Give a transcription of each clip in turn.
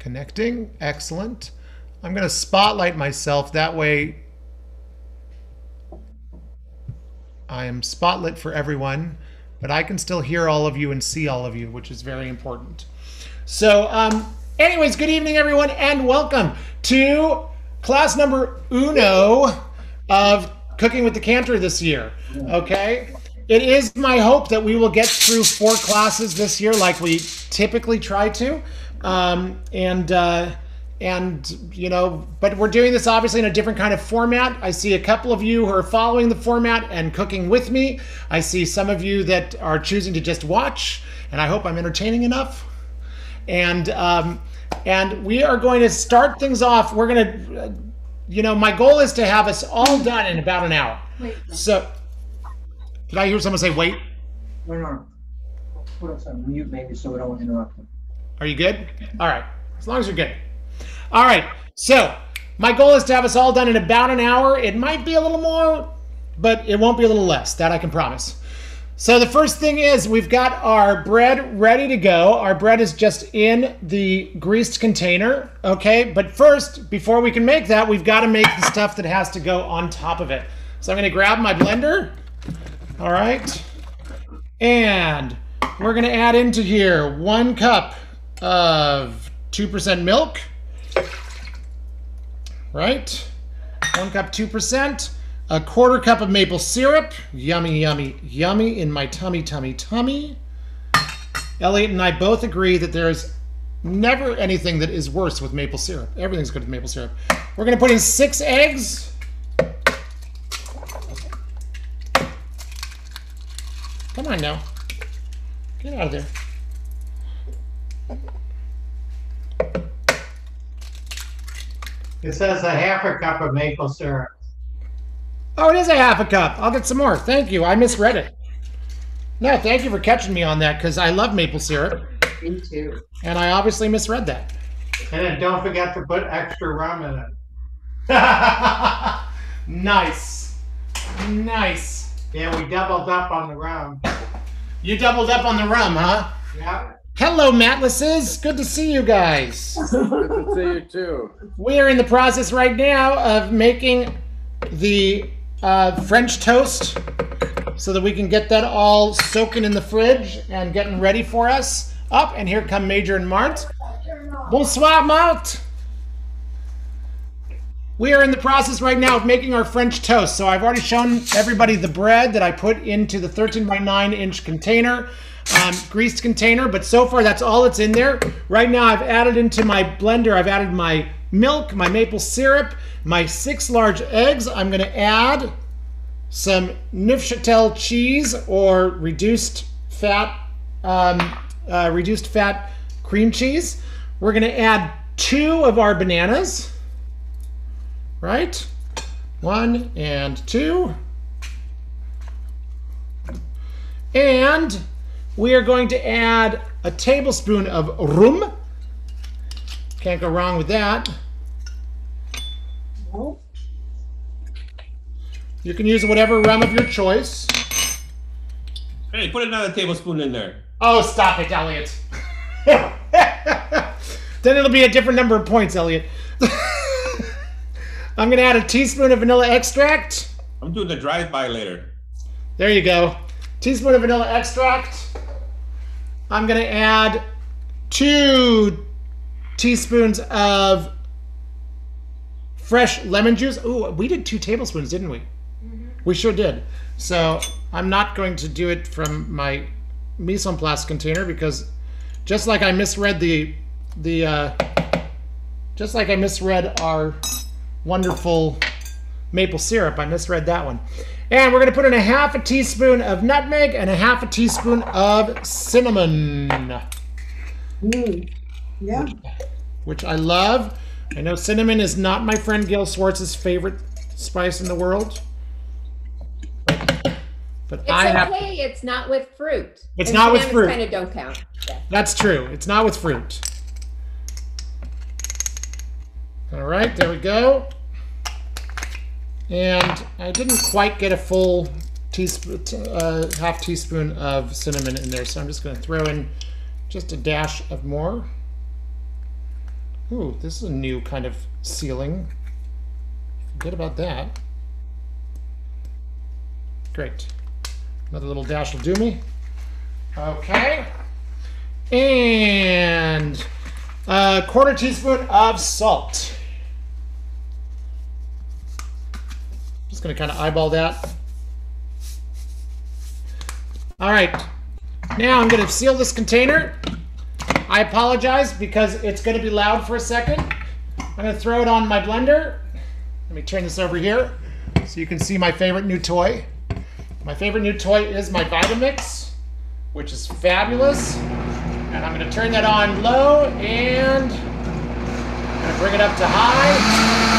Connecting. Excellent. I'm going to spotlight myself. That way I am spotlit for everyone, but I can still hear all of you and see all of you, which is very important. So, um, anyways, good evening, everyone, and welcome to class number uno of Cooking with the Cantor this year. Okay? It is my hope that we will get through four classes this year like we typically try to. Um, and, uh, and you know but we're doing this obviously in a different kind of format. I see a couple of you who are following the format and cooking with me. I see some of you that are choosing to just watch and i hope i'm entertaining enough. And um, and we are going to start things off. We're going to uh, you know my goal is to have us all done in about an hour. Wait, so did i hear someone say wait? No, no, no. Put us on mute maybe so we don't interrupt them. Are you good? All right. As long as you're good. All right. So, my goal is to have us all done in about an hour. It might be a little more, but it won't be a little less. That I can promise. So, the first thing is we've got our bread ready to go. Our bread is just in the greased container. Okay. But first, before we can make that, we've got to make the stuff that has to go on top of it. So, I'm going to grab my blender. All right. And we're going to add into here one cup of 2% milk. Right? One cup, 2%. A quarter cup of maple syrup. Yummy, yummy, yummy in my tummy, tummy, tummy. Elliot and I both agree that there is never anything that is worse with maple syrup. Everything's good with maple syrup. We're going to put in six eggs. Come on now. Get out of there. It says a half a cup of maple syrup. Oh, it is a half a cup. I'll get some more. Thank you. I misread it. No, thank you for catching me on that because I love maple syrup. Me too. And I obviously misread that. And then don't forget to put extra rum in it. nice. Nice. Yeah, we doubled up on the rum. You doubled up on the rum, huh? Yeah. Hello, Matlisses. Good to see you guys. Good to see you too. We are in the process right now of making the uh, French toast so that we can get that all soaking in the fridge and getting ready for us. Up, and here come Major and Mart. Bonsoir, Mart. We are in the process right now of making our French toast. So I've already shown everybody the bread that I put into the 13 by 9 inch container, um, greased container. But so far, that's all that's in there. Right now, I've added into my blender, I've added my milk, my maple syrup, my six large eggs. I'm going to add some Neufchâtel cheese or reduced fat, um, uh, reduced fat cream cheese. We're going to add two of our bananas right? One and two. And we are going to add a tablespoon of rum. Can't go wrong with that. You can use whatever rum of your choice. Hey, put another tablespoon in there. Oh, stop it, Elliot. then it'll be a different number of points, Elliot. I'm going to add a teaspoon of vanilla extract. I'm doing the drive-by later. There you go. Teaspoon of vanilla extract. I'm going to add two teaspoons of fresh lemon juice. Ooh, we did two tablespoons, didn't we? We sure did. So I'm not going to do it from my mise en place container because just like I misread the the uh, just like I misread our wonderful maple syrup, I misread that one. And we're gonna put in a half a teaspoon of nutmeg and a half a teaspoon of cinnamon, Mm. Yeah. which I love. I know cinnamon is not my friend Gil Swartz's favorite spice in the world. But It's I have okay. It's not with fruit. It's not with fruit. Kind of don't count. Yeah. That's true. It's not with fruit. All right, there we go. And I didn't quite get a full teaspoon, uh, half teaspoon of cinnamon in there, so I'm just going to throw in just a dash of more. Ooh, this is a new kind of ceiling. Forget about that. Great. Another little dash will do me. Okay. And a quarter teaspoon of salt. Just gonna kind of eyeball that. All right. Now I'm gonna seal this container. I apologize because it's gonna be loud for a second. I'm gonna throw it on my blender. Let me turn this over here so you can see my favorite new toy. My favorite new toy is my Vitamix, which is fabulous. And I'm gonna turn that on low and I'm gonna bring it up to high.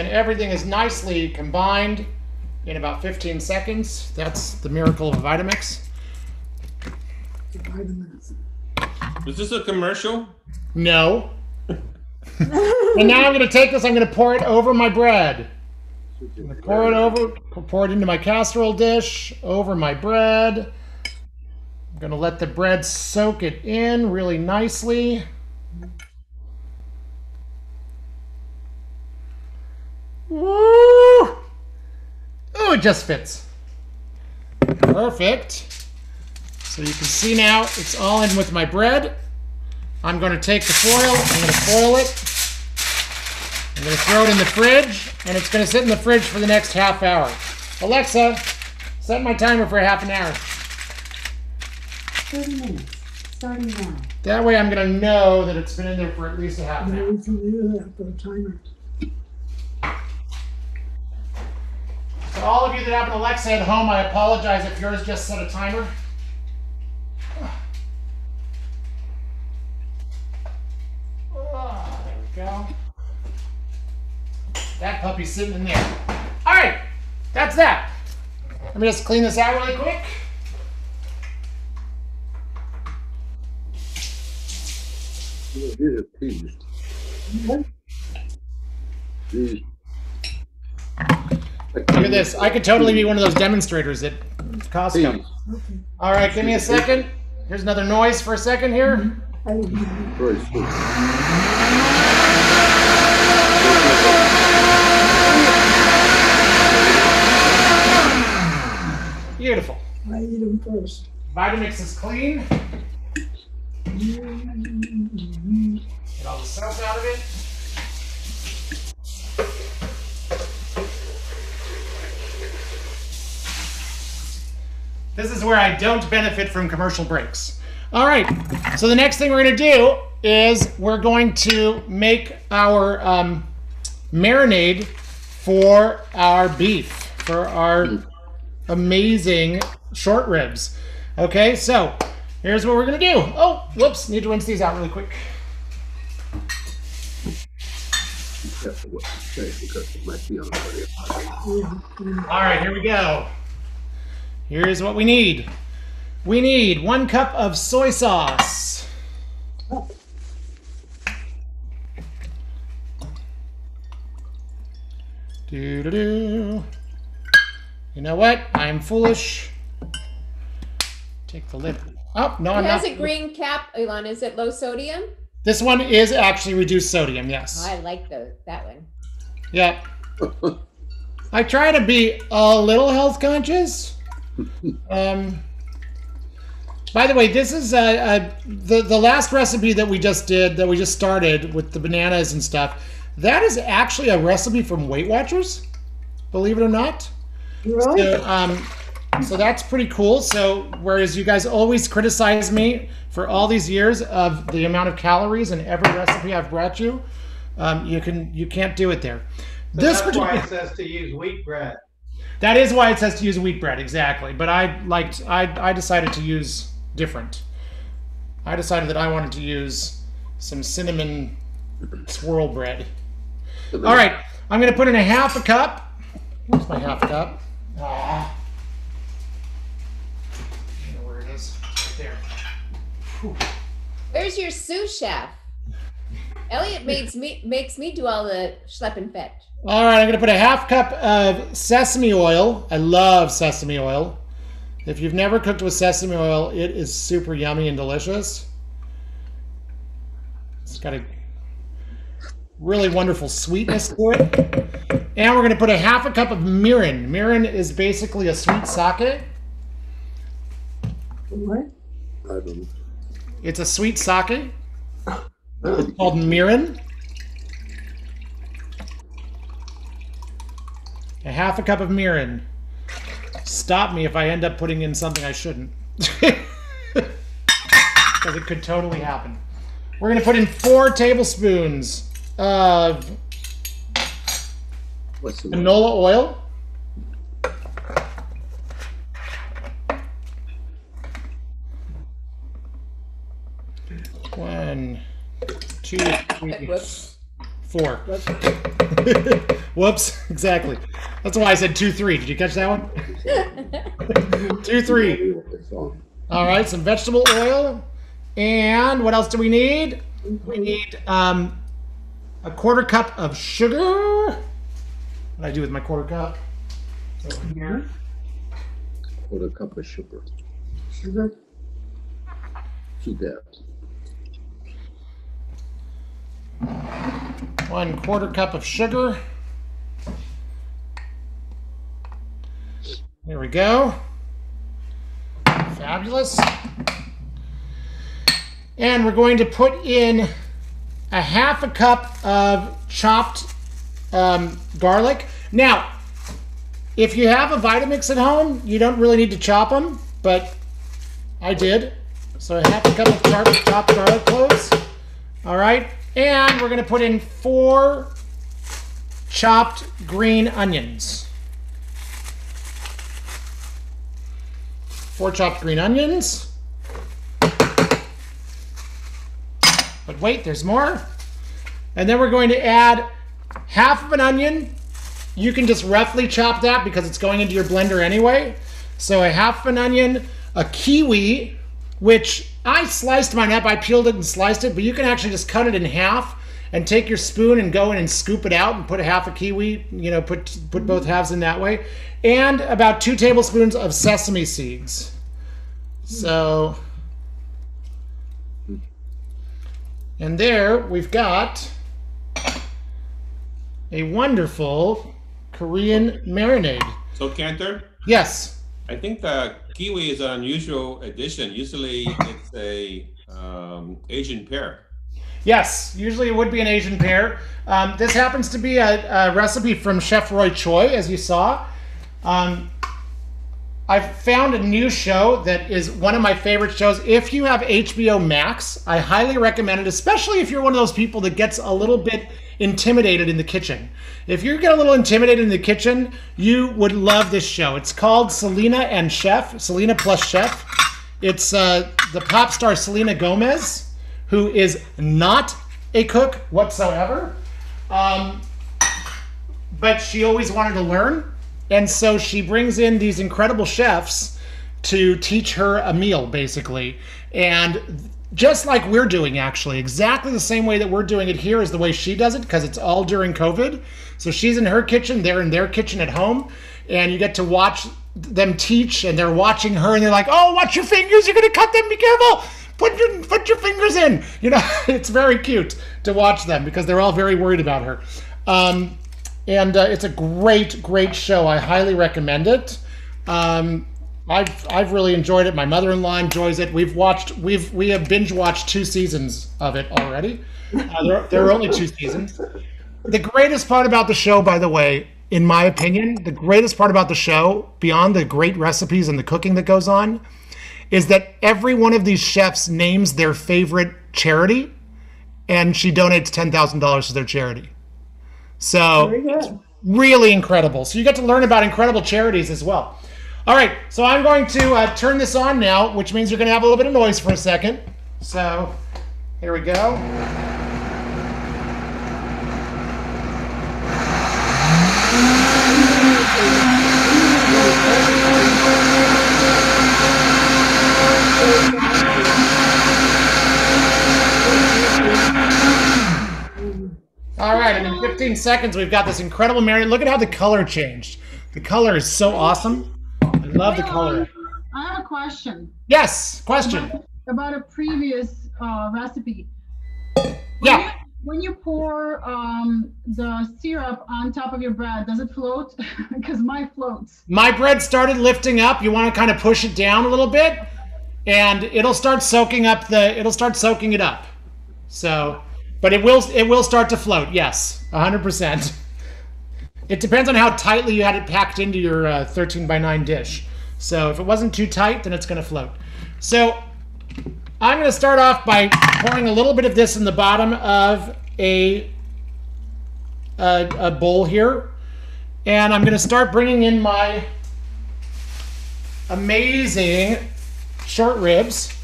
And everything is nicely combined in about 15 seconds. That's the miracle of a Vitamix. Is this a commercial? No. and now I'm going to take this, I'm going to pour it over my bread. Pour it over, pour it into my casserole dish, over my bread. I'm going to let the bread soak it in really nicely. Woo! Oh, it just fits. Perfect. So you can see now it's all in with my bread. I'm going to take the foil, I'm going to foil it. I'm going to throw it in the fridge, and it's going to sit in the fridge for the next half hour. Alexa, set my timer for half an hour. 30 minutes. Starting now. That way I'm going to know that it's been in there for at least a half an hour. we can do that for a timer. To all of you that have an Alexa at home, I apologize if yours just set a timer. Ah, there we go. That puppy's sitting in there. All right, that's that. Let me just clean this out really quick. These are peas. These. Look at this. I could totally be one of those demonstrators at Costco. Peas. All right, give me a second. Here's another noise for a second here. I didn't have Very sweet. Beautiful. I eat them first. Vitamix is clean. Get all the soap out of it. This is where I don't benefit from commercial breaks. All right, so the next thing we're gonna do is we're going to make our um, marinade for our beef, for our amazing short ribs. Okay, so here's what we're gonna do. Oh, whoops, need to rinse these out really quick. Careful what you say because it might be on the All right, here we go. Here's what we need. We need one cup of soy sauce. Do do do. You know what? I'm foolish. Take the lid. Oh no, I'm It has not. a green cap, Elon. Is it low sodium? This one is actually reduced sodium. Yes. Oh, I like the that one. Yeah. I try to be a little health conscious. Um, by the way, this is uh, uh, the the last recipe that we just did, that we just started with the bananas and stuff. That is actually a recipe from Weight Watchers, believe it or not. Really? So, um, so that's pretty cool. So whereas you guys always criticize me for all these years of the amount of calories in every recipe I've brought you, um, you can you can't do it there. This That's why it says to use wheat bread. That is why it says to use wheat bread exactly. But I liked I I decided to use different. I decided that I wanted to use some cinnamon swirl bread. All right, I'm gonna put in a half a cup. Where's my half cup? Ah. I know where it is. Right there. Whew. Where's your sous chef? Elliot makes me makes me do all the schlepp and fetch. All right, I'm gonna put a half cup of sesame oil. I love sesame oil. If you've never cooked with sesame oil, it is super yummy and delicious. It's got a really wonderful sweetness to it. And we're going to put a half a cup of mirin. Mirin is basically a sweet sake. What? I don't. It's a sweet sake It's called mirin. A half a cup of mirin. Stop me if I end up putting in something I shouldn't. Because it could totally happen. We're going to put in four tablespoons of What's canola oil. One, two, three, Whoops. Four. Whoops, exactly. That's why I said two, three. Did you catch that one? two three. All right. some vegetable oil. And what else do we need? We need um, a quarter cup of sugar. What do I do with my quarter cup? Over here. Put a cup of sugar. Sugar? Two dabs. One quarter cup of sugar. There we go. Fabulous. And we're going to put in a half a cup of chopped um, garlic. Now, if you have a Vitamix at home, you don't really need to chop them, but I did. So a half a cup of chopped, chopped garlic cloves. All right. And we're going to put in four chopped green onions. Four chopped green onions. But wait, there's more. And then we're going to add half of an onion. You can just roughly chop that because it's going into your blender anyway. So a half of an onion, a kiwi, which I sliced mine up. I peeled it and sliced it, but you can actually just cut it in half and take your spoon and go in and scoop it out and put a half a kiwi, you know, put put both halves in that way. And about two tablespoons of sesame seeds. So and there we've got a wonderful Korean marinade. So Cantor, Yes. I think the kiwi is an unusual addition. Usually it's a um, Asian pear. Yes, usually it would be an Asian pear. Um, this happens to be a, a recipe from Chef Roy Choi, as you saw. Um, I've found a new show that is one of my favorite shows. If you have HBO Max, I highly recommend it, especially if you're one of those people that gets a little bit intimidated in the kitchen. If you get a little intimidated in the kitchen, you would love this show. It's called Selena and Chef, Selena plus Chef. It's uh, the pop star Selena Gomez, who is not a cook whatsoever. Um, but she always wanted to learn. And so she brings in these incredible chefs to teach her a meal, basically. And just like we're doing, actually, exactly the same way that we're doing it here is the way she does it, because it's all during COVID. So she's in her kitchen, they're in their kitchen at home, and you get to watch them teach, and they're watching her, and they're like, "Oh, watch your fingers! You're gonna cut them! Be careful! Put your put your fingers in!" You know, it's very cute to watch them because they're all very worried about her. Um, and uh, it's a great, great show. I highly recommend it. Um, I've I've really enjoyed it. My mother-in-law enjoys it. We've watched we've we have binge watched two seasons of it already. Uh, there, there are only two seasons. The greatest part about the show, by the way, in my opinion, the greatest part about the show, beyond the great recipes and the cooking that goes on, is that every one of these chefs names their favorite charity, and she donates ten thousand dollars to their charity. So really incredible. So you get to learn about incredible charities as well. All right, so I'm going to uh, turn this on now, which means you're going to have a little bit of noise for a second. So here we go. All right, and in 15 seconds, we've got this incredible marinade. Look at how the color changed. The color is so awesome. I love the color. I have a question Yes, question. about a previous uh, recipe. Yeah. When you pour um, the syrup on top of your bread, does it float? Because mine floats. My bread started lifting up. You want to kind of push it down a little bit, and it'll start soaking up the. It'll start soaking it up. So, but it will. It will start to float. Yes, hundred percent. It depends on how tightly you had it packed into your uh, 13 by 9 dish. So if it wasn't too tight, then it's going to float. So I'm going to start off by pouring a little bit of this in the bottom of a, a, a bowl here. And I'm going to start bringing in my amazing short ribs.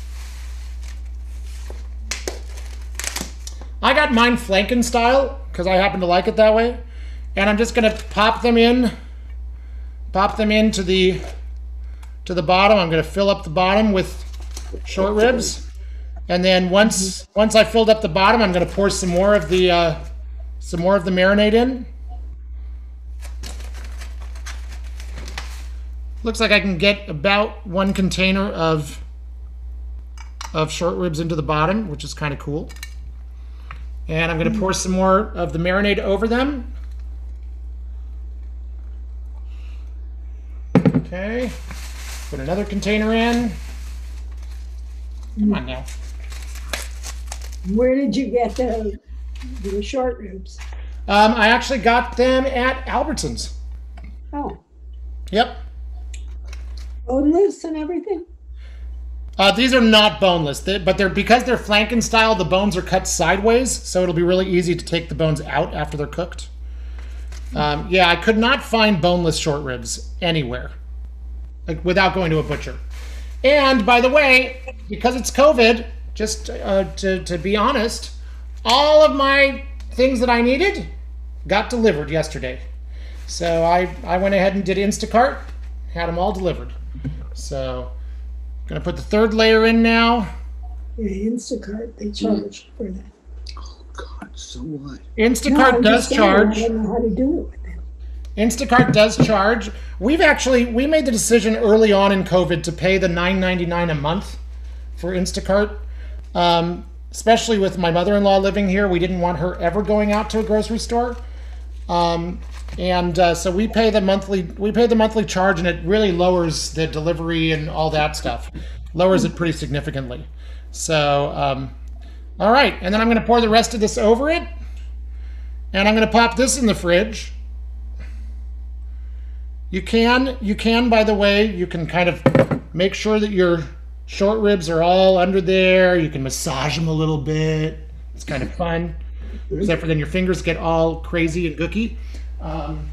I got mine flanken style because I happen to like it that way. And I'm just going to pop them in, pop them into the to the bottom. I'm going to fill up the bottom with short ribs. And then once once I filled up the bottom, I'm going to pour some more of the uh, some more of the marinade in. Looks like I can get about one container of of short ribs into the bottom, which is kind of cool. And I'm going to pour some more of the marinade over them. Okay. Put another container in. Come on now. Where did you get the, the short ribs? Um, I actually got them at Albertsons. Oh, Yep. boneless and everything? Uh, these are not boneless, they, but they're because they're flanken style. The bones are cut sideways, so it'll be really easy to take the bones out after they're cooked. Um, yeah, I could not find boneless short ribs anywhere, like without going to a butcher. And by the way, because it's COVID, just uh, to to be honest, all of my things that I needed got delivered yesterday. So I I went ahead and did Instacart, had them all delivered. So gonna put the third layer in now. Yeah, Instacart, they charge for that. Oh, God, so what? Instacart I'm does charge. I don't know how to do it with them. Instacart does charge. We've actually we made the decision early on in COVID to pay the nine ninety nine a month for Instacart. Um, especially with my mother in law living here, we didn't want her ever going out to a grocery store. Um, and uh, so we pay the monthly we pay the monthly charge, and it really lowers the delivery and all that stuff. Lowers it pretty significantly. So um, all right, and then I'm going to pour the rest of this over it, and I'm going to pop this in the fridge. You can, you can, by the way, you can kind of make sure that your short ribs are all under there. You can massage them a little bit. It's kind of fun. Except for then your fingers get all crazy and gooky. Um,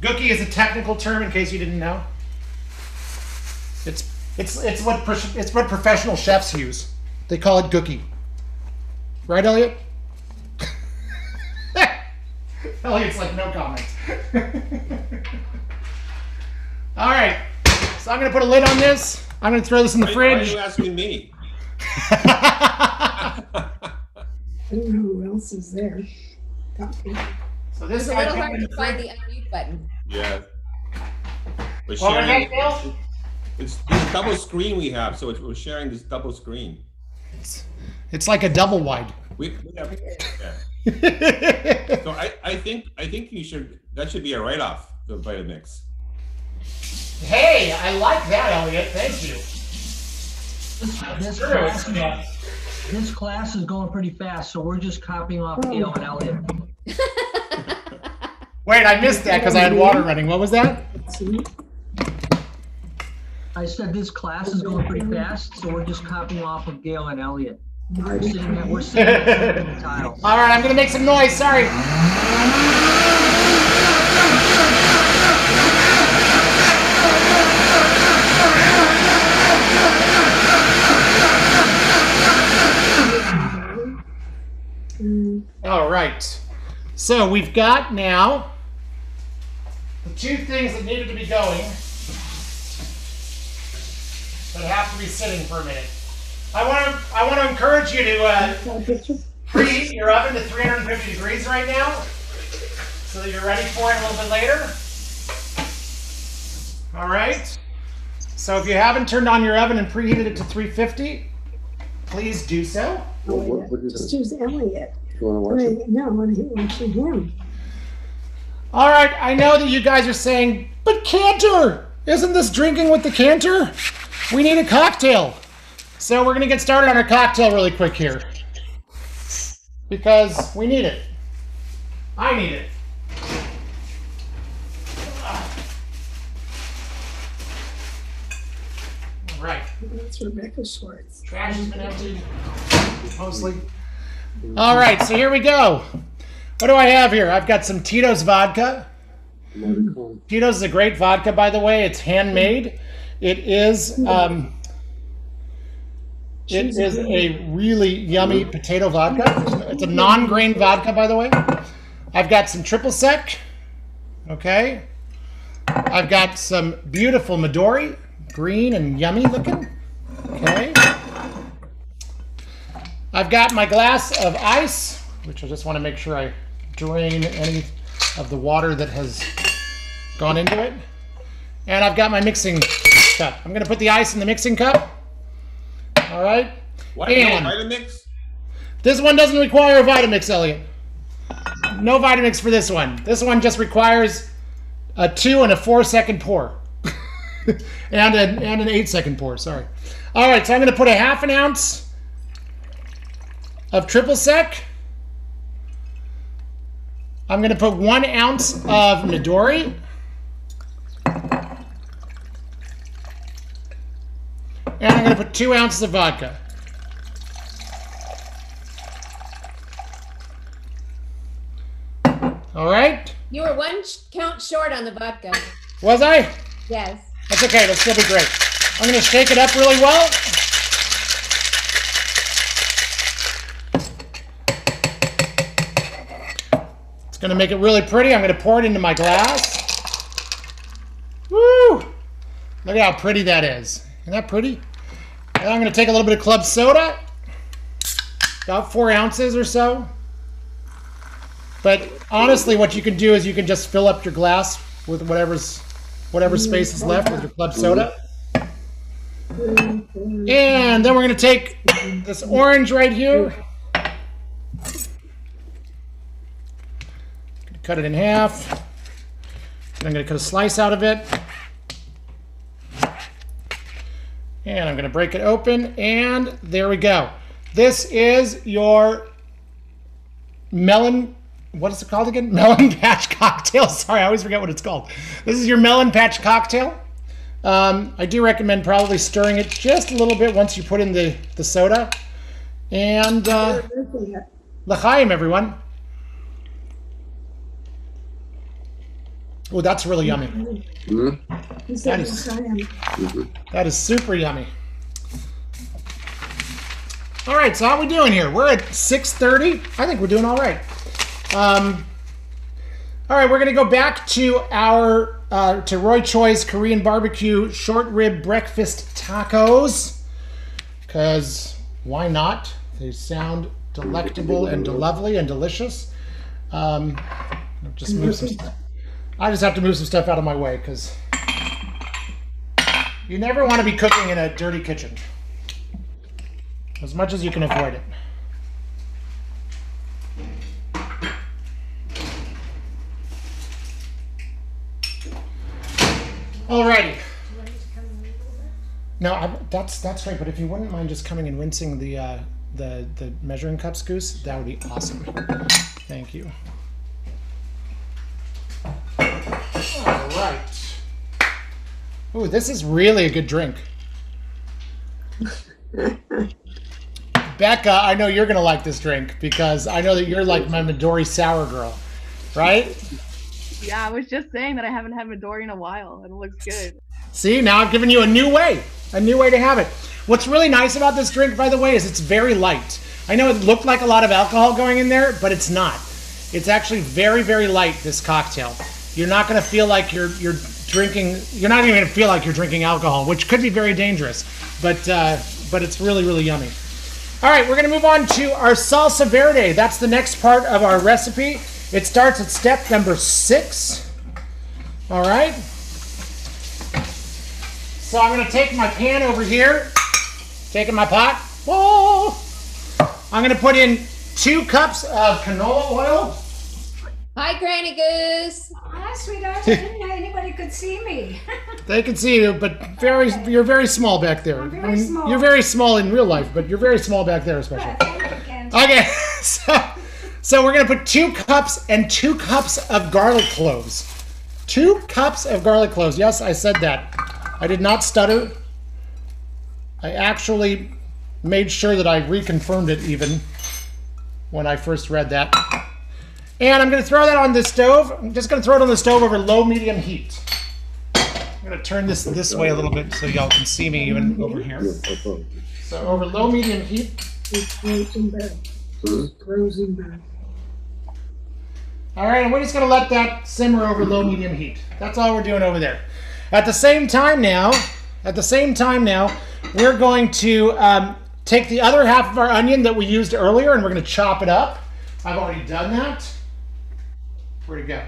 gooky is a technical term, in case you didn't know. It's it's it's what it's what professional chefs use. They call it gooky. Right, Elliot? Elliot's like, no comment. All right. So I'm going to put a lid on this. I'm going to throw this in the Why, why are fridge. you asking me? I don't know who else is there talking. so this It's is a little hard to find the unmute button. Yeah. We're What that, sharing, Phil? it's this double screen we have, so it's, we're sharing this double screen. It's like a double wide. We, we have, yeah. So I, I think, I think you should, that should be a write-off, the Vitamix. Hey, I like that, Elliot. Thank you. This, this True. class, this class is going pretty fast, so we're just copying off Gail and Elliot. Wait, I missed that because I had water running. What was that? I said this class is going pretty fast, so we're just copying off of Gail and Elliot. We're sitting at, we're sitting at the tiles. All right, I'm going to make some noise. Sorry. All right. So we've got now the two things that needed to be going that have to be sitting for a minute. I want to I want to encourage you to uh, got a picture? preheat your oven to 350 degrees right now. so that you're ready for it a little bit later. All right. So if you haven't turned on your oven and preheated it to 350, please do so. What, what, what is Just use Elliot. You wanna watch it? No, I want to watch him. All right, I know that you guys are saying, but Cantor, isn't this drinking with the Cantor? We need a cocktail. So we're gonna get started on our cocktail really quick here. Because we need it. I need it. All right. That's Rebecca Schwartz. Trash has been emptied, mostly. All right, so here we go. What do I have here? I've got some Tito's vodka. Tito's is a great vodka, by the way. It's handmade. It is um, it is a really yummy potato vodka. It's a non-grain vodka, by the way. I've got some triple sec. Okay. I've got some beautiful Midori, green and yummy looking. Okay. I've got my glass of ice, which I just want to make sure I drain any of the water that has gone into it. And I've got my mixing cup. I'm going to put the ice in the mixing cup. All right. Why And- no Vitamix? This one doesn't require a Vitamix, Elliot. No Vitamix for this one. This one just requires a two and a four second pour. and, an, and an eight second pour, sorry. All right, so I'm going to put a half an ounce of triple sec. I'm going to put one ounce of Midori. And I'm going to put two ounces of vodka. All right. You were one count short on the vodka. Was I? Yes. That's okay. That'll still be great. I'm going to shake it up really well. Going to make it really pretty. I'm going to pour it into my glass. Woo! Look at how pretty that is. Isn't that pretty? And I'm going to take a little bit of club soda, about four ounces or so. But honestly, what you can do is you can just fill up your glass with whatever's whatever space is left with your club soda. And then we're going to take this orange right here. Cut it in half. And I'm going to cut a slice out of it. And I'm going to break it open. And there we go. This is your melon. What is it called again? Melon patch cocktail. Sorry, I always forget what it's called. This is your melon patch cocktail. Um, I do recommend probably stirring it just a little bit once you put in the, the soda. And uh, l'chaim, everyone. Oh, that's really yummy. Mhm. Said, That is- That is super yummy. All right, so how we doing here? We're at 6:30. I think we're doing all right. Um, all right, we're gonna go back to our uh, to Roy Choi's Korean barbecue short rib breakfast tacos, because why not? They sound delectable and lovely and delicious. Um, just move some. Stuff. I just have to move some stuff out of my way because you never want to be cooking in a dirty kitchen. As much as you can avoid it. Alrighty. No, I, that's that's right. But if you wouldn't mind just coming and rinsing the uh, the the measuring cups, Goose, that would be awesome. Thank you. Right. Ooh, this is really a good drink. Becca, I know you're gonna like this drink because I know that you're like my Midori sour girl, right? Yeah, I was just saying that I haven't had Midori in a while, and it looks good. See, now I've given you a new way, a new way to have it. What's really nice about this drink, by the way, is it's very light. I know it looked like a lot of alcohol going in there, but it's not. It's actually very, very light. This cocktail. You're not going to feel like you're you're drinking. You're not even going to feel like you're drinking alcohol, which could be very dangerous. But uh, but it's really, really yummy. All right, we're going to move on to our salsa verde. That's the next part of our recipe. It starts at step number six. All right. So I'm going to take my pan over here, taking my pot. Whoa! I'm going to put in two cups of canola oil. Hi, Granny Goose. Sweetheart. I didn't know anybody could see me. They can see you, but very you're very small back there. I'm very I mean, small. You're very small in real life, but you're very small back there, especially. Thank you, Ken. Okay, so so we're gonna put two cups and two cups of garlic cloves. Two cups of garlic cloves. Yes, I said that. I did not stutter. I actually made sure that I reconfirmed it even when I first read that. And I'm gonna throw that on the stove. I'm just gonna throw it on the stove over low medium heat. I'm gonna turn this this way a little bit so y'all can see me even over here. So over low medium heat. It's frozen bad. Frozen bad. All right, and we're just gonna let that simmer over low medium heat. That's all we're doing over there. At the same time now, at the same time now, we're going to um, take the other half of our onion that we used earlier and we're gonna chop it up. I've already done that. Where'd it go?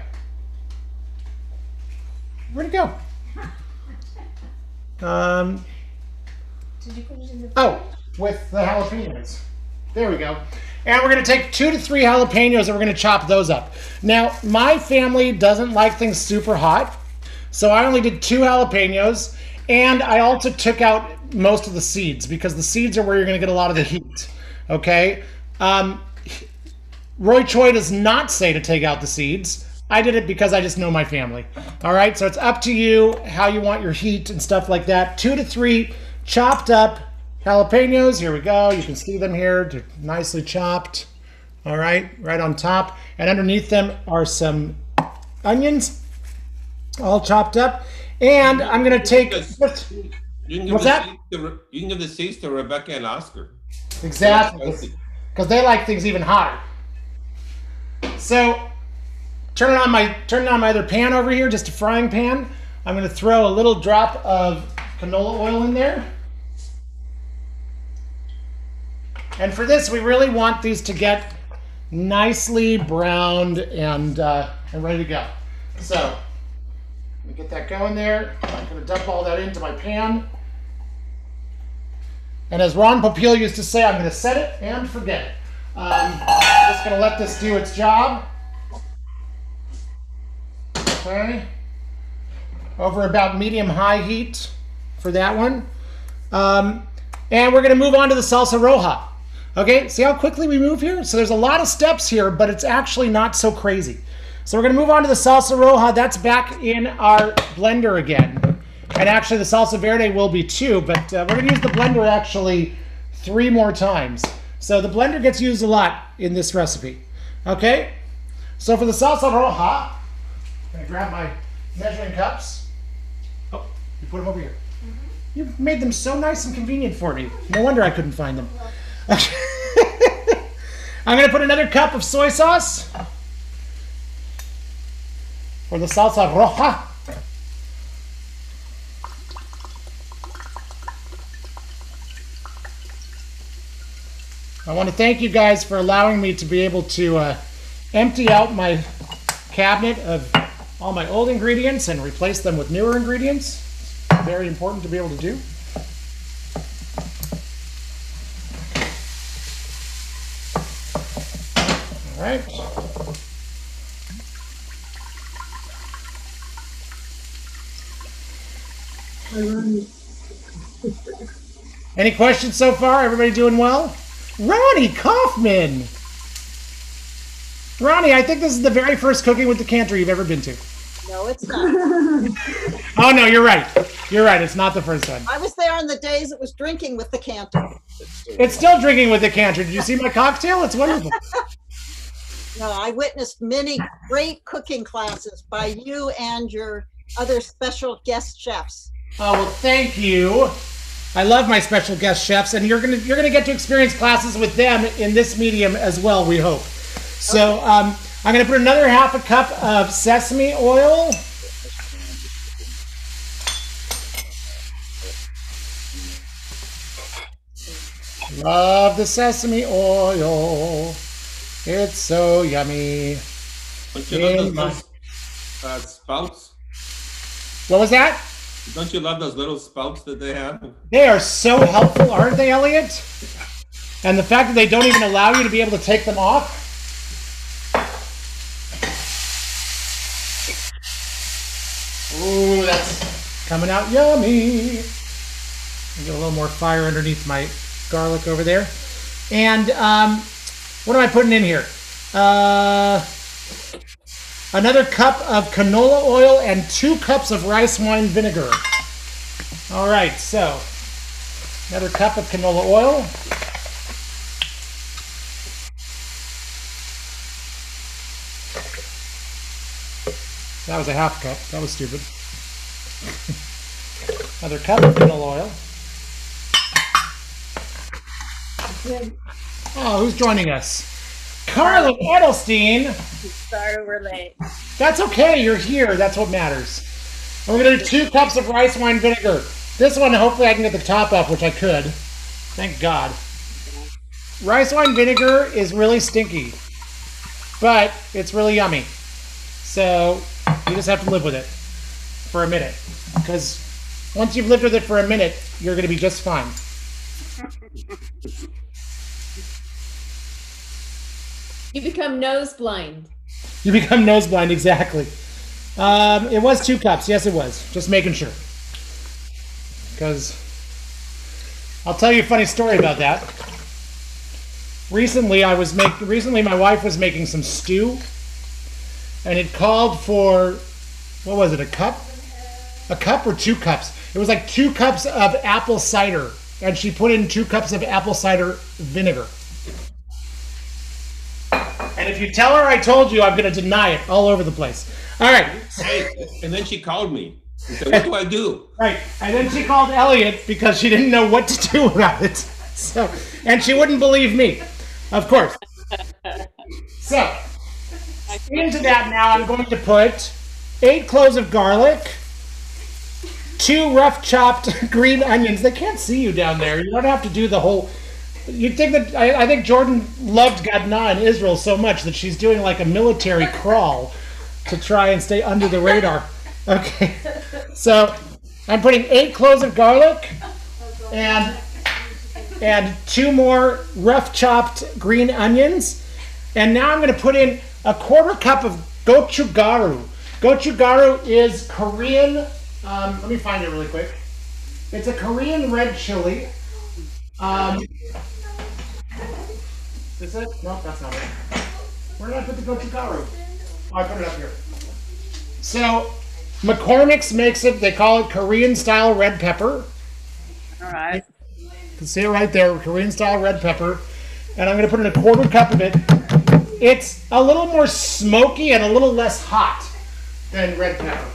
Where'd it go? Um, Did you put it in the Oh, with the jalapenos. There we go. And we're going to take two to three jalapenos and we're going to chop those up. Now, my family doesn't like things super hot, so I only did two jalapenos. And I also took out most of the seeds because the seeds are where you're going to get a lot of the heat. Okay? Um, Roy Choi does not say to take out the seeds. I did it because I just know my family. All right, so it's up to you how you want your heat and stuff like that. Two to three chopped up jalapenos. Here we go. You can see them here. They're nicely chopped. All right, right on top. And underneath them are some onions, all chopped up. And I'm going to take. What's that? to you can give the seeds to Rebecca and Oscar. Exactly. Because they like things even hotter. So turn it on my turn it on my other pan over here, just a frying pan. I'm gonna throw a little drop of canola oil in there. And for this, we really want these to get nicely browned and uh, and ready to go. So let me get that going there. I'm gonna dump all that into my pan. And as Ron Popeil used to say, I'm going to set it and forget it. Um, just to let this do its job. Okay. Over about medium high heat for that one. Um, and we're going to move on to the salsa roja. Okay, see how quickly we move here? So there's a lot of steps here, but it's actually not so crazy. So we're going to move on to the salsa roja. That's back in our blender again. And actually, the salsa verde will be too, but uh, we're to use the blender actually three more times. So the blender gets used a lot in this recipe. Okay? So for the salsa roja, I'm going to grab my measuring cups. Oh, you put them over here. Mm-hmm. You made them so nice and convenient for me. No wonder I couldn't find them. I'm going to put another cup of soy sauce for the salsa roja. I want to thank you guys for allowing me to be able to uh, empty out my cabinet of all my old ingredients and replace them with newer ingredients. Very important to be able to do. All right. Any questions so far? Everybody doing well? Ronnie Kaufman. Ronnie, I think this is the very first cooking with the cantor you've ever been to. No, it's not. Oh no, you're right. You're right. It's not the first time. I was there on the days it was drinking with the cantor. It's still drinking with the cantor. Did you see my cocktail? It's wonderful. No, I witnessed many great cooking classes by you and your other special guest chefs. Oh well, thank you. I love my special guest chefs, and you're gonna you're gonna get to experience classes with them in this medium as well. We hope. So um, I'm gonna put another half a cup of sesame oil. Love the sesame oil. It's so yummy. Don't you love my- uh, spouts? What was that? Don't you love those little spouts that they have? They are so helpful, aren't they, Elliot? And the fact that they don't even allow you to be able to take them off. Ooh, that's coming out yummy. Get a little more fire underneath my garlic over there. And um, what am I putting in here? Uh, another cup of canola oil and two cups of rice wine vinegar. All right, so another cup of canola oil. That was a half cup. That was stupid. Another cup of canola oil. Oh, who's joining us? Carla Edelstein. Sorry we're late. That's okay. You're here. That's what matters. And we're gonna do two cups of rice wine vinegar. This one, hopefully, I can get the top off, which I could. Thank God. Rice wine vinegar is really stinky, but it's really yummy. So you just have to live with it for a minute, because once you've lived with it for a minute, you're gonna be just fine. You become nose blind. You become nose blind, exactly. Um, it was two cups. Yes, it was. Just making sure. Because I'll tell you a funny story about that. Recently, I was make. Recently, my wife was making some stew, and it called for what was it? A cup? A cup or two cups? It was like two cups of apple cider, and she put in two cups of apple cider vinegar. And if you tell her I told you, I'm going to deny it all over the place. All right. Hey, and then she called me and said, "What do I do?" Right. And then she called Elliot because she didn't know what to do about it. So, and she wouldn't believe me, of course. So, into that now, I'm going to put eight cloves of garlic, two rough chopped green onions. They can't see you down there. You don't have to do the whole. You'd think that I, I think Jordan loved Gadna in Israel so much that she's doing like a military crawl to try and stay under the radar. Okay, so I'm putting eight cloves of garlic and and two more rough chopped green onions, and now I'm going to put in a quarter cup of gochugaru. Gochugaru is Korean. Um, let me find it really quick. It's a Korean red chili. Um, is it? No, that's not it. Where did I put the gochugaru? Oh, I put it up here. So, McCormick's makes it. They call it Korean style red pepper. All right. You can see it right there, Korean style red pepper. And I'm going to put in a quarter cup of it. It's a little more smoky and a little less hot than red pepper.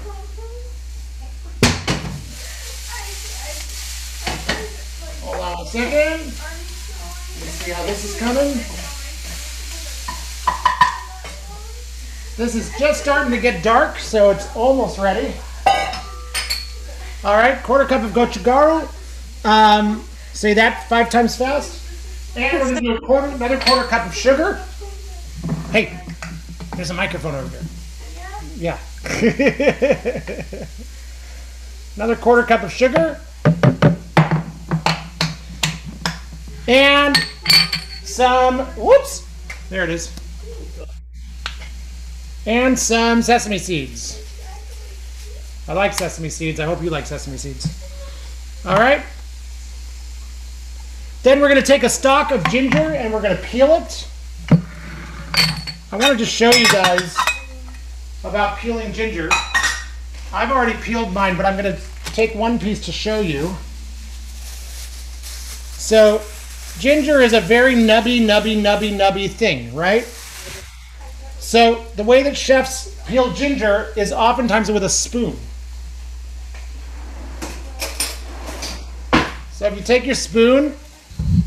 Hold on a second. Let's see how this is coming. This is just starting to get dark, so it's almost ready. All right, quarter cup of gochugaru. Um, say that five times fast. And we're gonna do quarter, another quarter cup of sugar. Hey, there's a microphone over there. Yeah. another quarter cup of sugar. And some, whoops, there it is. And some sesame seeds. I like sesame seeds. I hope you like sesame seeds. All right. Then we're going to take a stalk of ginger and we're going to peel it. I wanted to show you guys about peeling ginger. I've already peeled mine, but I'm going to take one piece to show you. So, ginger is a very nubby, nubby, nubby, nubby thing, right? So, the way that chefs peel ginger is oftentimes with a spoon. So, if you take your spoon,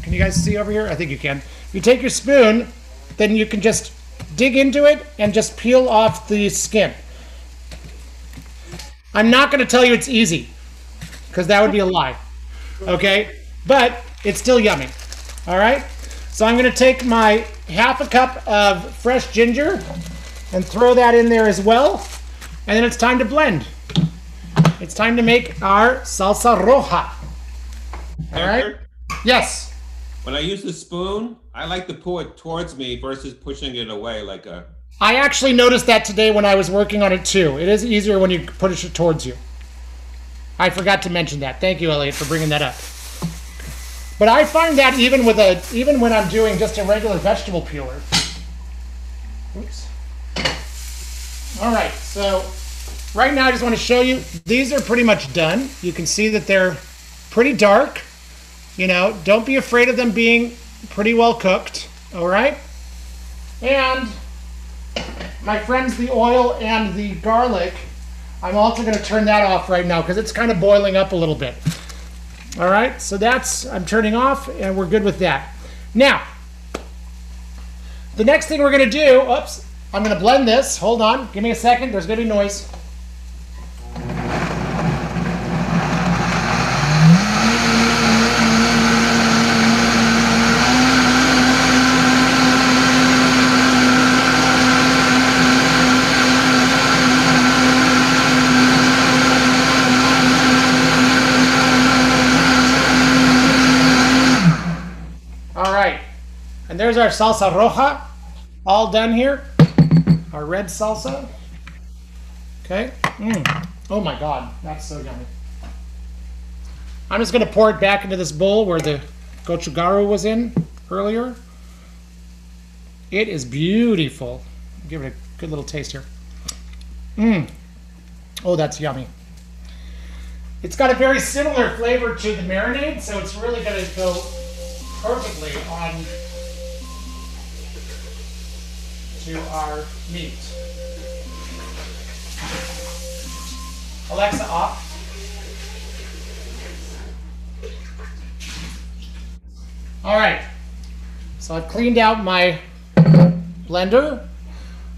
can you guys see over here? I think you can. If you take your spoon, then you can just dig into it and just peel off the skin. I'm not going to tell you it's easy because that would be a lie. Okay? But it's still yummy. All right? So I'm going to take my half a cup of fresh ginger and throw that in there as well. And then it's time to blend. It's time to make our salsa roja. All right? Yes. When I use the spoon, I like to pull it towards me versus pushing it away like a. I actually noticed that today when I was working on it too. It is easier when you push it towards you. I forgot to mention that. Thank you, Elliot, for bringing that up. But I find that even with a even when I'm doing just a regular vegetable peeler. Oops. All right, so right now I just want to show you these are pretty much done. You can see that they're pretty dark. You know, don't be afraid of them being pretty well cooked. All right, and my friends, the oil and the garlic, I'm also going to turn that off right now because it's kind of boiling up a little bit. All right, so that's, I'm turning off and we're good with that. Now, the next thing we're going to do, oops, I'm going to blend this. Hold on, give me a second. There's going to be noise. All right, and there's our salsa roja, all done here. Our red salsa. Okay. Mm. Oh my God, that's so yummy. I'm just gonna pour it back into this bowl where the gochugaru was in earlier. It is beautiful. Give it a good little taste here. Mmm. Oh, that's yummy. It's got a very similar flavor to the marinade, so it's really gonna go perfectly on to our meat. Alexa off. All right. So I've cleaned out my blender.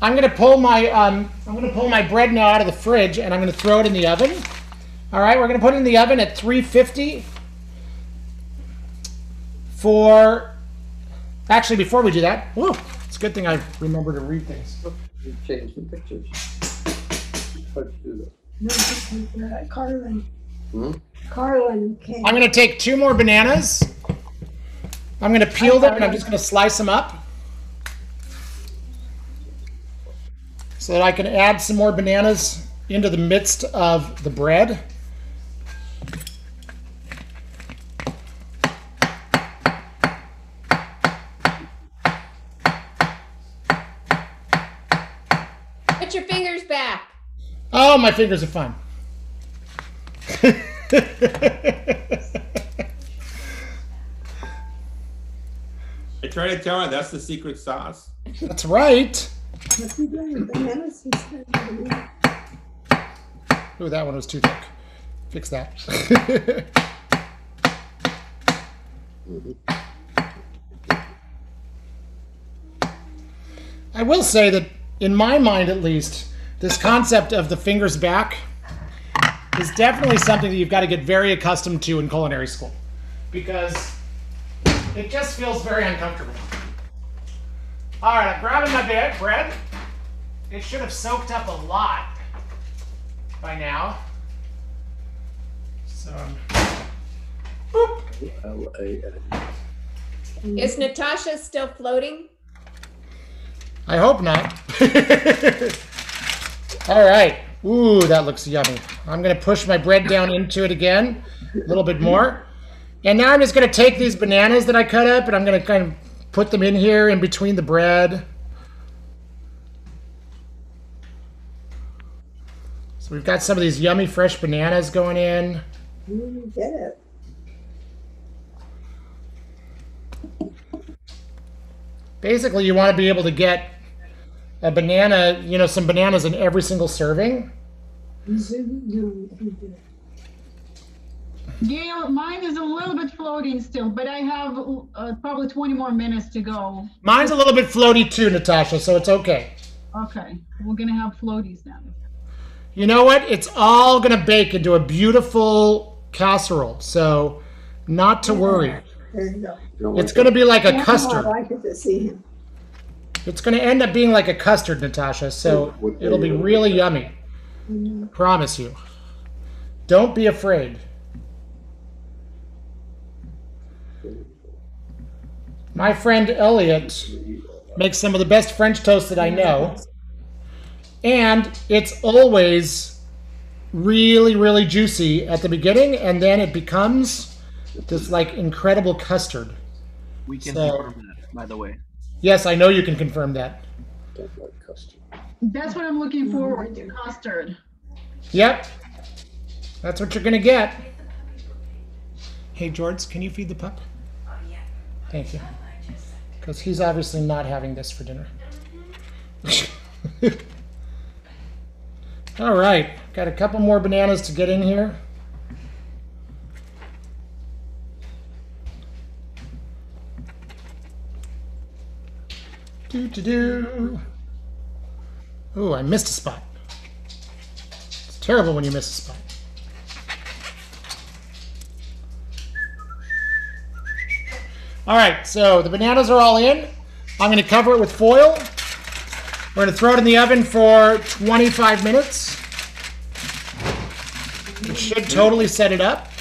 I'm gonna pull my um, I'm gonna pull my bread now out of the fridge and I'm gonna throw it in the oven. All right, we're gonna put it in the oven at 350 for actually before we do that whoa, it's a good thing i remember to read things You changed the pictures. How'd you do No, this is, uh, Carlin. Hmm? Carlin came. i'm going to take two more bananas i'm going to peel them and i'm just going to slice them up so that i can add some more bananas into the midst of the bread Put your fingers back. Oh my fingers are fine I try to tell her that's the secret sauce. that's right What's he doing? Bananas? He's got banana. Ooh, that one was too thick. Fix that. I will say that, in my mind at least, this concept of the fingers back is definitely something that you've got to get very accustomed to in culinary school because it just feels very uncomfortable. All right, I'm grabbing my bed, bread. It should have soaked up a lot by now. So, that? L-A-N. Is Natasha still floating? I hope not. All right. Ooh, that looks yummy. I'm going to push my bread down into it again, a little bit more. And now I'm just going to take these bananas that I cut up and I'm going to kind of put them in here in between the bread. So we've got some of these yummy fresh bananas going in. Get it. Basically, you want to be able to get a banana, you know, some bananas in every single serving. Zoom, no, he did. Gail, mine is a little bit floating still, but I have uh, probably 20 more minutes to go. Mine's a little bit floaty too, Natasha, so it's okay. Okay, we're gonna have floaties then. You know what? It's all going to bake into a beautiful casserole, so not to worry. There you go. It's going to be like a Yeah, I custard. like it to see him. It's going to end up being like a custard, Natasha. So it'll be really yummy. Mm-hmm. Promise you. Don't be afraid. My friend Elliot makes some of the best French toast that I know. And it's always really, really juicy at the beginning, and then it becomes this like incredible custard. We can So- confirm that, by the way. Yes, I know you can confirm that. Don't like custard. That's what I'm looking forward to, custard. Yep. That's what you're gonna get. Hey George, can you feed the pup? Oh, yeah. Thank you. Because he's obviously not having this for dinner. All right, got a couple more bananas to get in here. Do do. Ooh, I missed a spot. It's terrible when you miss a spot. All right, so the bananas are all in. I'm going to cover it with foil. We're going to throw it in the oven for 25 minutes. It should totally set it up.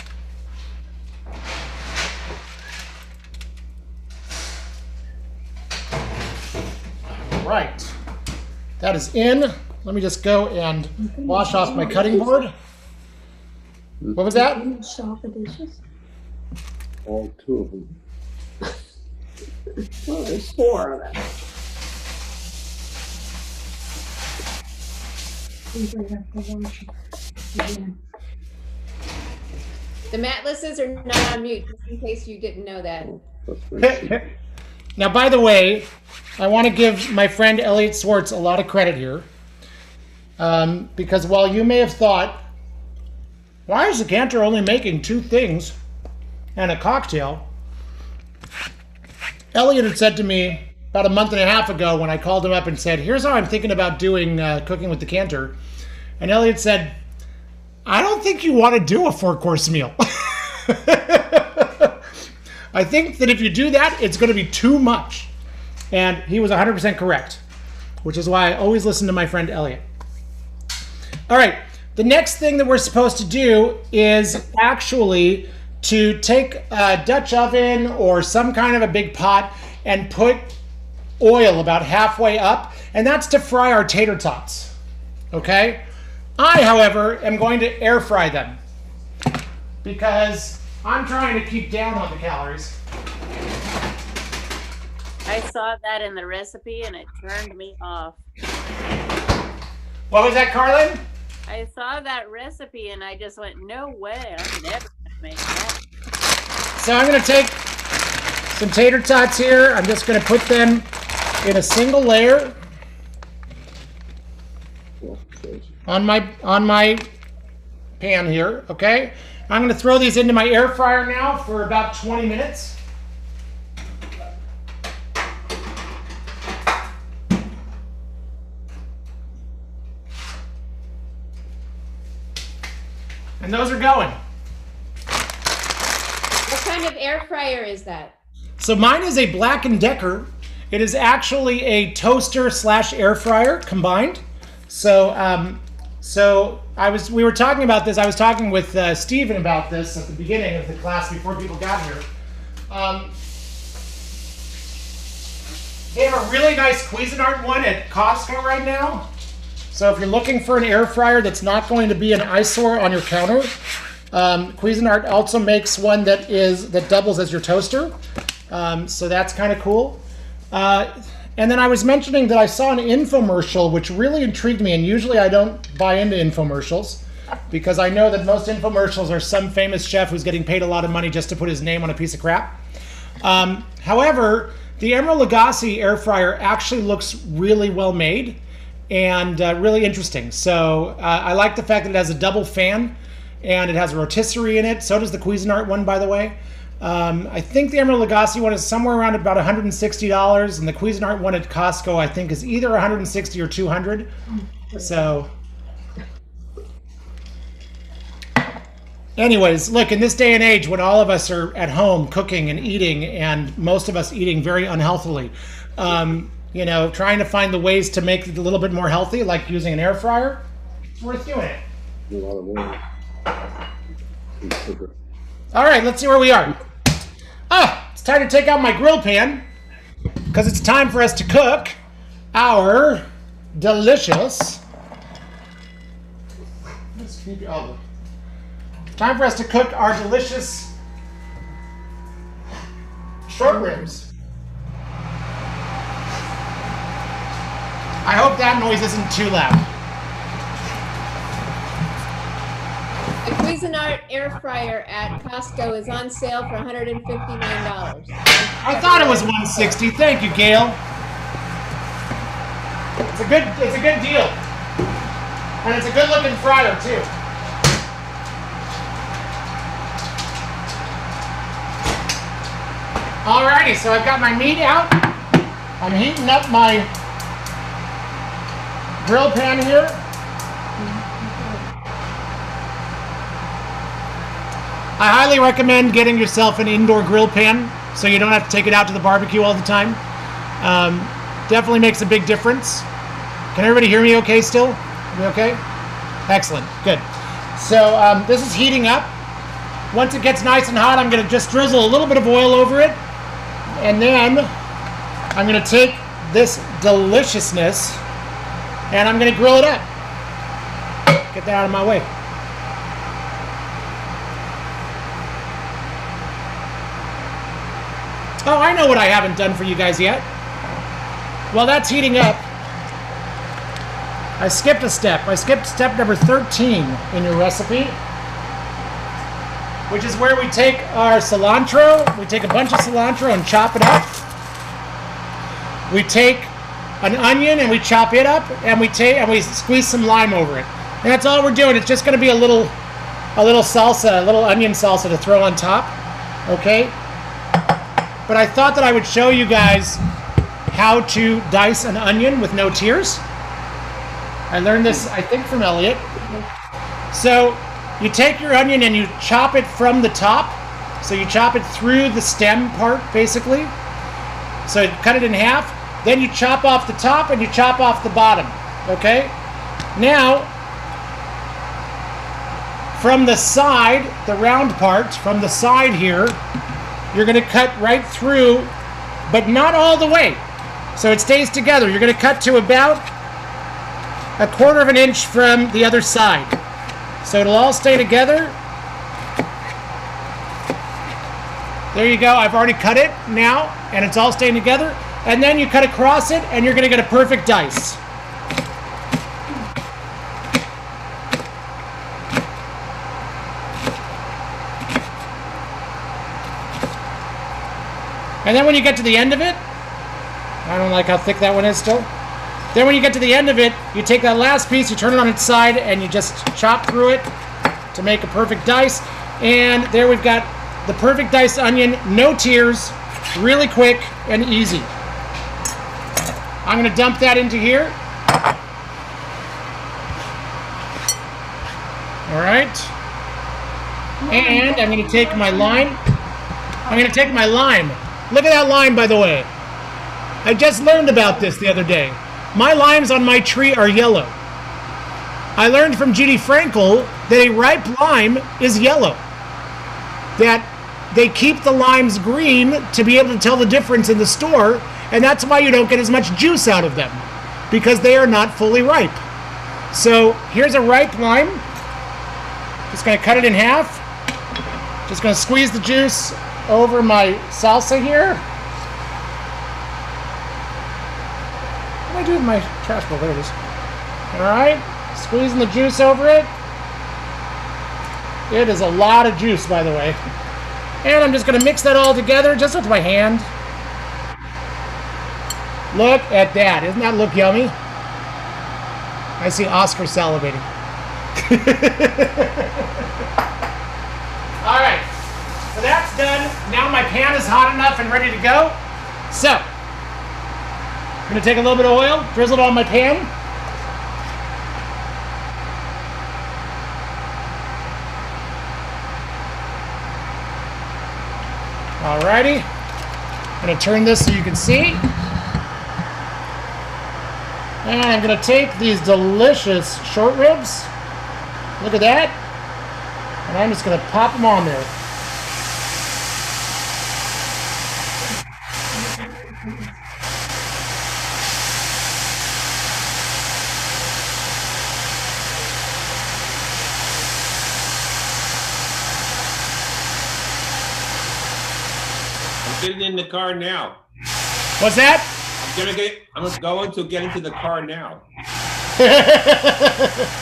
Right, that is in. Let me just go and wash off my cutting board. What was that? You the dishes. All two of them. Well, there's four of them. Think we have to wash it again. The Matlisses are not on mute, just in case you didn't know that. Oh, Now, by the way, I want to give my friend Elliot Swartz a lot of credit here. Um, because while you may have thought, why is the cantor only making two things and a cocktail? Elliot had said to me about a month and a half ago when I called him up and said, Here's how I'm thinking about doing uh, cooking with the cantor. And Elliot said, I don't think you want to do a four course meal. I think that if you do that, it's going to be too much. And he was 100% correct, which is why I always listen to my friend Elliot. All right, the next thing that we're supposed to do is actually to take a Dutch oven or some kind of a big pot and put oil about halfway up, and that's to fry our tater tots. Okay? I, however, am going to air fry them because I'm trying to keep down on the calories. I saw that in the recipe and it turned me off. What was that, Carlin? I saw that recipe and I just went, no way, I'm never gonna make that. So I'm going to take some tater tots here. I'm just going to put them in a single layer on my on my pan here, okay? I'm going to throw these into my air fryer now for about 20 minutes. And those are going. What kind of air fryer is that? So mine is a Black and Decker. It is actually a toaster slash air fryer combined. So, um, so I was we were talking about this. I was talking with uh, Steven about this at the beginning of the class before people got here. Um, they have a really nice Cuisinart one at Costco right now. So if you're looking for an air fryer that's not going to be an eyesore on your counter, um, Cuisinart also makes one that is that doubles as your toaster. Um, so that's kind of cool. Uh, and then I was mentioning that I saw an infomercial which really intrigued me. And usually I don't buy into infomercials because I know that most infomercials are some famous chef who's getting paid a lot of money just to put his name on a piece of crap. Um, however, the Emeril Lagasse air fryer actually looks really well made and uh, really interesting. So uh, I like the fact that it has a double fan and it has a rotisserie in it. So does the Cuisinart one, by the way. Um, I think the Emeril Lagasse one is somewhere around about $160, and the Cuisinart one at Costco I think is either 160 or 200. So, anyways, look in this day and age when all of us are at home cooking and eating, and most of us eating very unhealthily. Um, you know, trying to find the ways to make it a little bit more healthy, like using an air fryer, it's worth doing it. A lot of. All right, let's see where we are. Ah, it's time to take out my grill pan because it's time for us to cook our delicious. Time for us to cook our delicious short ribs. I hope that noise isn't too loud. Cuisinart air fryer at Costco is on sale for $159. I thought it was 160. Thank you, Gail. It's a good it's a good deal. And it's a good looking fryer too. Alrighty, so I've got my meat out. I'm heating up my grill pan here. I highly recommend getting yourself an indoor grill pan so you don't have to take it out to the barbecue all the time. Um, definitely makes a big difference. Can everybody hear me okay still? We okay? Excellent. Good. So um, this is heating up. Once it gets nice and hot, I'm going to just drizzle a little bit of oil over it. And then I'm going to take this deliciousness and I'm going to grill it up. Get that out of my way. Oh, I know what I haven't done for you guys yet. While that's heating up, I skipped a step. I skipped step number 13 in your recipe, which is where we take our cilantro, we take a bunch of cilantro and chop it up. We take an onion and we chop it up, and we take and we squeeze some lime over it. And that's all we're doing. It's just going to be a little, a little salsa, a little onion salsa to throw on top. Okay. But I thought that I would show you guys how to dice an onion with no tears. I learned this, I think, from Elliot. So you take your onion and you chop it from the top. So you chop it through the stem part, basically. So cut it in half. Then you chop off the top and you chop off the bottom. Okay? Now, from the side, the round part, from the side here, you're going to cut right through, but not all the way. So it stays together. You're going to cut to about a quarter of an inch from the other side. So it'll all stay together. There you go. I've already cut it now, and it's all staying together. And then you cut across it, and you're going to get a perfect dice. And then when you get to the end of it, I don't like how thick that one is still. Then when you get to the end of it, you take that last piece, you turn it on its side, and you just chop through it to make a perfect dice. And there we've got the perfect diced onion, no tears, really quick and easy. I'm going to dump that into here. All right. And I'm to take my lime. I'm to take my lime. Look at that lime, by the way. I just learned about this the other day. My limes on my tree are yellow. I learned from Judy Frankel that a ripe lime is yellow. That they keep the limes green to be able to tell the difference in the store, and that's why you don't get as much juice out of them because they are not fully ripe. So here's a ripe lime. Just to cut it in half. Just to squeeze the juice over my salsa here. What do I do with my trash bowl? There it is. All right, squeezing the juice over it. It is a lot of juice, by the way. And I'm just to mix that all together just with my hand. Look at that. Doesn't that look yummy? I see Oscar salivating. all right. Done. Now my pan is hot enough and ready to go. So, I'm to take a little bit of oil, drizzle it on my pan. Alrighty. I'm to turn this so you can see. And I'm gonna take these delicious short ribs. Look at that. And I'm just gonna pop them on there. The car now. What's that? I'm gonna get. I'm going to get into the car now.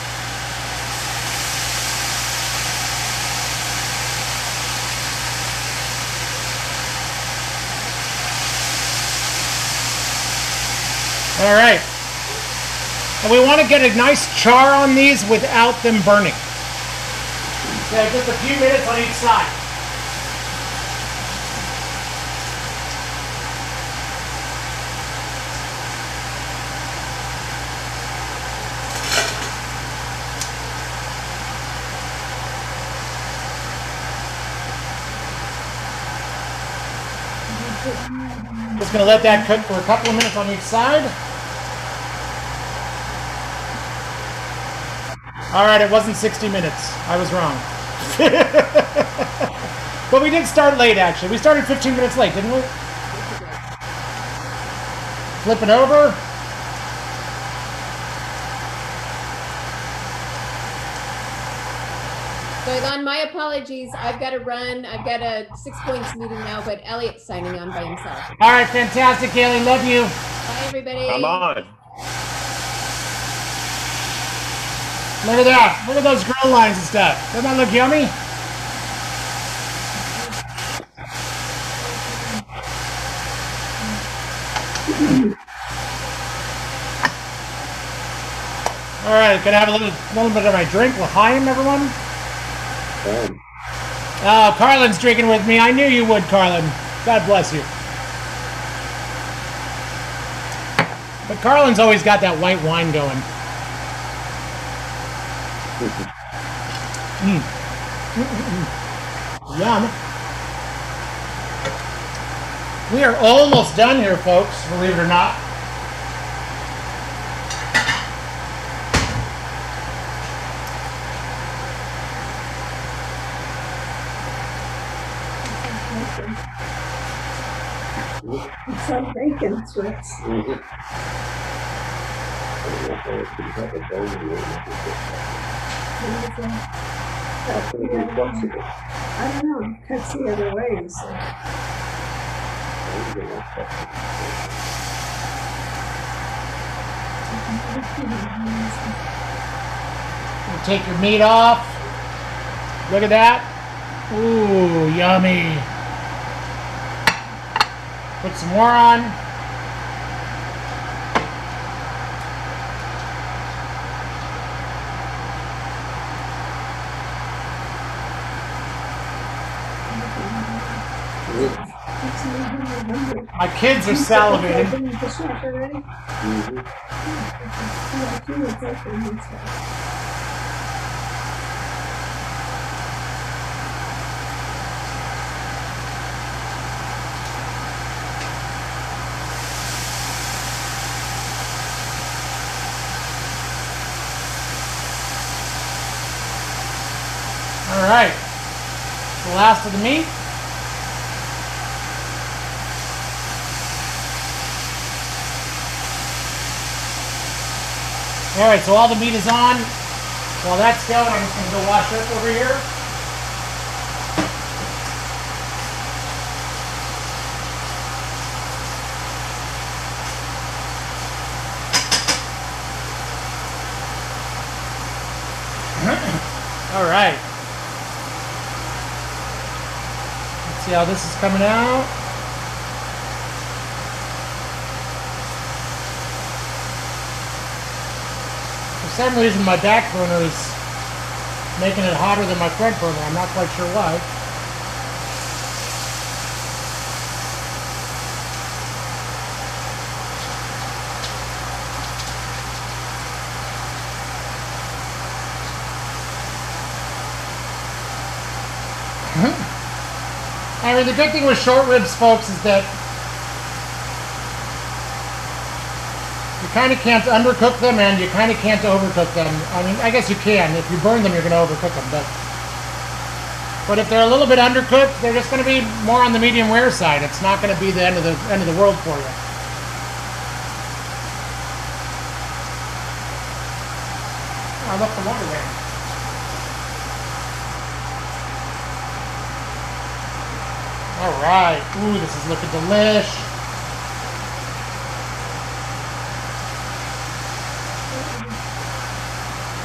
All right. And we want to get a nice char on these without them burning. Yeah, just a few minutes on each side. Just gonna let that cook for a couple of minutes on each side. All right, it wasn't 60 minutes. I was wrong. but we did start late, actually. We started 15 minutes late, didn't we? Flip it over. So my apologies, I've got to run. I've got a six points meeting now, but Elliot's signing on by himself. All right, fantastic, Kaylee. Love you. Bye, everybody. I'm on. Look at that. Look at those grill lines and stuff. Doesn't that look yummy? All right, gonna have a little, little bit of my drink. L'chaim, everyone. Oh, Carlin's drinking with me. I knew you would, Carlin. God bless you. But Carlin's always got that white wine going. Mm. Yum. We are almost done here, folks, believe it or not. Some bacon strips. I don't know, cuts the other way. You take your meat off. Look at that. Ooh, yummy. Put some more on. My kids are salivating. All right. The last of the meat. All right, so all the meat is on. While that's going, I'm just gonna go wash up over here. All right. Let's see how this is coming out. For some reason, my back burner is making it hotter than my front burner. I'm not quite sure why. I mean, the good thing with short ribs, folks, is that you kind of can't undercook them and you kind of can't overcook them. I mean, I guess you can. If you burn them, you're going to overcook them. But but if they're a little bit undercooked, they're just going to be more on the medium rare side. It's not going to be the end of the end of the world for you. I left the water there. All right. Ooh, this is looking delish.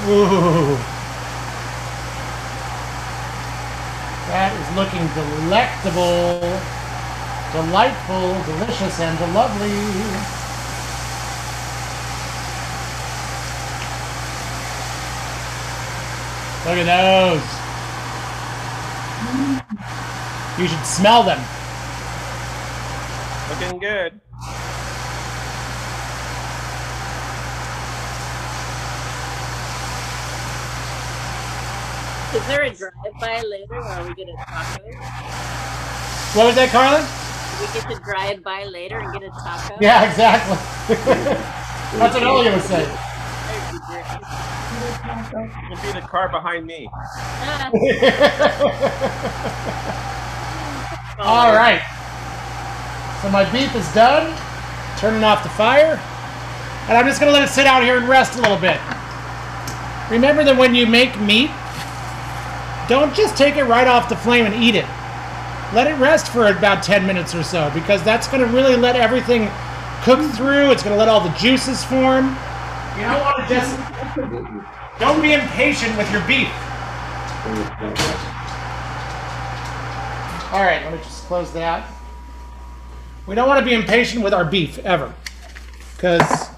Ooh. That is looking delectable, delightful, delicious, and lovely. Look at those. You should smell them. Looking good. Is there a drive-by later where we get a taco? What was that, Carlin? We get to drive by later and get a taco? Yeah, exactly. That's what Elliot was say. It'll be the car behind me. All right. So my beef is done. Turning off the fire. And I'm just going to let it sit out here and rest a little bit. Remember that when you make meat, don't just take it right off the flame and eat it. Let it rest for about 10 minutes or so because that's going to really let everything cook through. It's going to let all the juices form. You don't want to just. Don't be impatient with your beef. All right, let me just close that. We don't want to be impatient with our beef ever because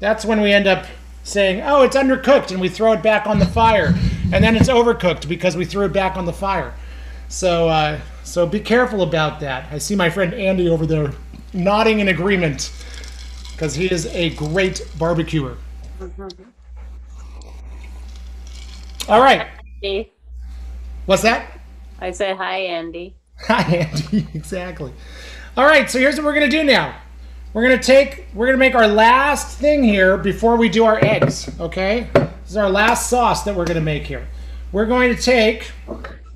that's when we end up saying, oh, it's undercooked, and we throw it back on the fire. And then it's overcooked because we threw it back on the fire. So, uh, so be careful about that. I see my friend Andy over there nodding in agreement because he is a great barbecuer. All right. Andy. What's that? I say hi, Andy. Hi, Andy. exactly. All right, so here's what we're going to do now. We're going to take, we're going to make our last thing here before we do our eggs, okay? This is our last sauce that we're going to make here. We're going to take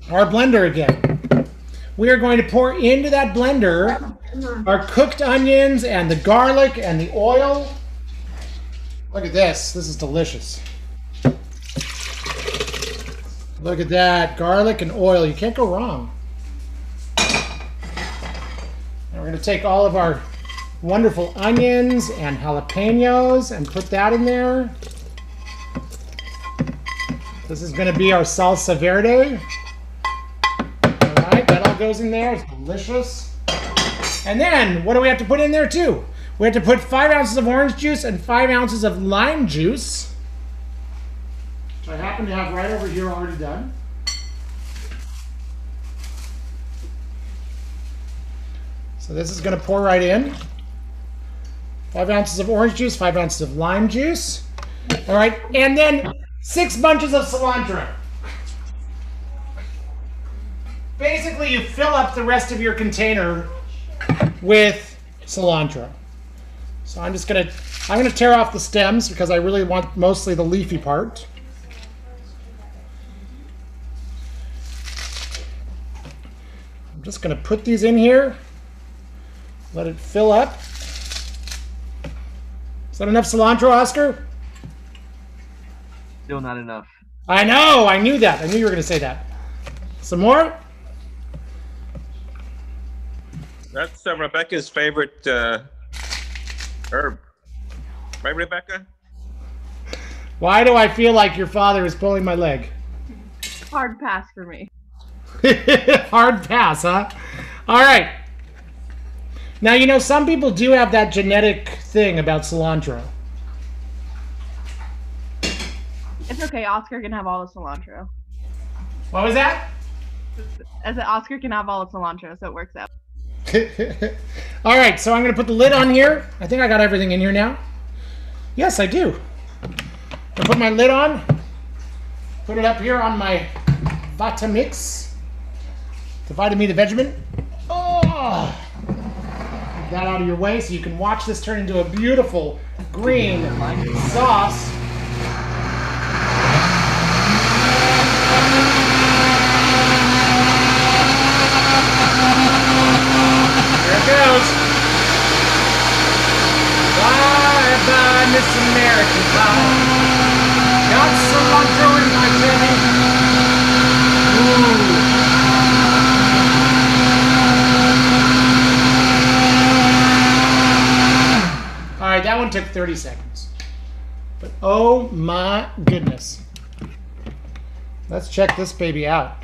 our blender again. We are going to pour into that blender our cooked onions and the garlic and the oil. Look at this. This is delicious. Look at that. Garlic and oil. You can't go wrong. And we're going to take all of our wonderful onions and jalapenos and put that in there. This is going to be our salsa verde. All right, that all goes in there. It's delicious. And then, what do we have to put in there too? We have to put five ounces of orange juice and five ounces of lime juice, which I happen to have right over here already done. So this is going to pour right in. Five ounces of orange juice, five ounces of lime juice. All right, and then six bunches of cilantro. Basically, you fill up the rest of your container with cilantro. So I'm just gonna, I'm gonna tear off the stems because I really want mostly the leafy part. I'm just gonna put these in here, let it fill up. Is that enough cilantro, Oscar? Still not enough. I know, I knew that. I knew you were gonna say that. Some more? That's uh, Rebecca's favorite uh, herb. Right, Rebecca? Why do I feel like your father is pulling my leg? Hard pass for me. Hard pass, huh? All right. Now, you know, some people do have that genetic thing about cilantro. It's okay. Oscar can have all the cilantro. What was that? As said Oscar can have all the cilantro, so it works out. All right, so I'm going to put the lid on here. I think I got everything in here now. Yes, I do. I put my lid on. Put it up here on my Vitamix. The Vitamin the Vegemin. Oh. That out of your way so you can watch this turn into a beautiful green sauce. Miss American Pie. Got someone throwing my penny. Ooh. Took 30 seconds. But oh my goodness. Let's check this baby out.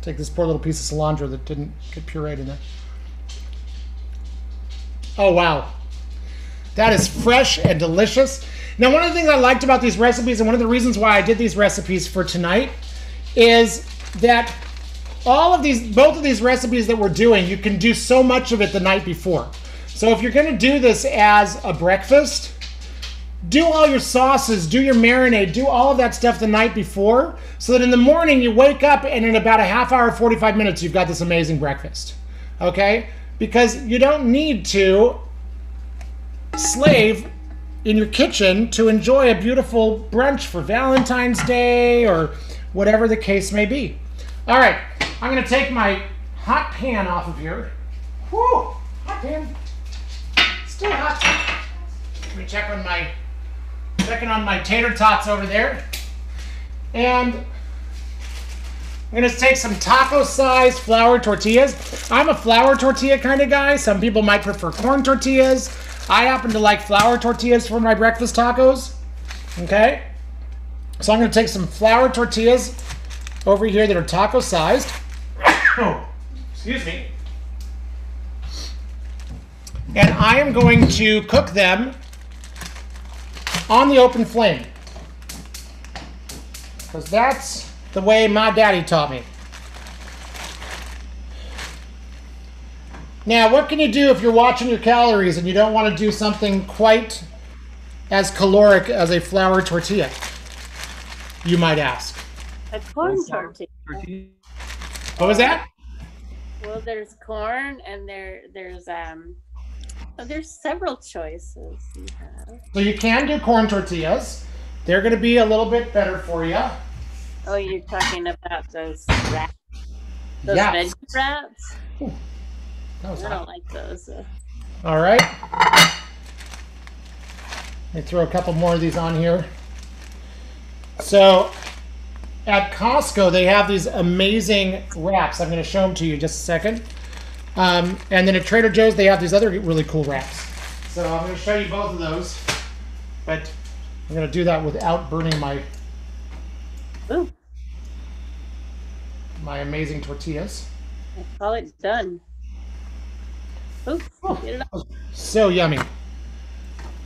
Take this poor little piece of cilantro that didn't get pureed in there. Oh, wow. That is fresh and delicious. Now, one of the things I liked about these recipes, and one of the reasons why I did these recipes for tonight, is that all of these, both of these recipes that we're doing, you can do so much of it the night before. So if you're going to do this as a breakfast, do all your sauces, do your marinade, do all of that stuff the night before, so that in the morning you wake up and in about a half hour, 45 minutes, you've got this amazing breakfast. Okay? Because you don't need to slave in your kitchen to enjoy a beautiful brunch for Valentine's Day or whatever the case may be. All right, I'm gonna take my hot pan off of here. Whew, hot pan. Hot. Let me check on my checking on my tater tots over there. And I'm gonna take some taco-sized flour tortillas. I'm a flour tortilla kind of guy. Some people might prefer corn tortillas. I happen to like flour tortillas for my breakfast tacos. Okay? So I'm gonna take some flour tortillas over here that are taco-sized. Oh, excuse me. And I am going to cook them on the open flame. Because that's the way my daddy taught me. Now, what can you do if you're watching your calories and you don't want to do something quite as caloric as a flour tortilla? You might ask. A corn tortilla. What was that? Well, there's corn and there there's um there's several choices you have. So you can do corn tortillas. They're going to be a little bit better for you. Oh, you're talking about those wraps. Those Yeah. veggie wraps? Was I hot. don't like those. uh, All right. Let me throw a couple more of these on here. So at Costco, they have these amazing wraps. I'm going to show them to you in just a second. Um, and then at Trader Joe's, they have these other really cool wraps. So I'm going to show you both of those. But I'm going to do that without burning my Ooh, my amazing tortillas. I call it done. Ooh, get it up. So yummy.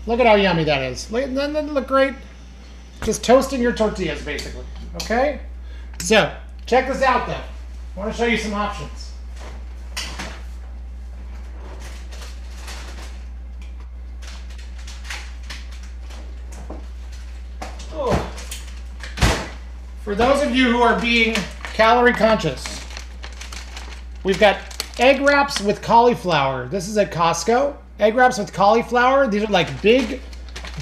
Look at how yummy that is. Look- Doesn't that look great? Just toasting your tortillas, basically. Okay? So, check this out, though. I want to show you some options. For those of you who are being calorie conscious, we've got egg wraps with cauliflower. This is at Costco. Egg wraps with cauliflower. These are like big,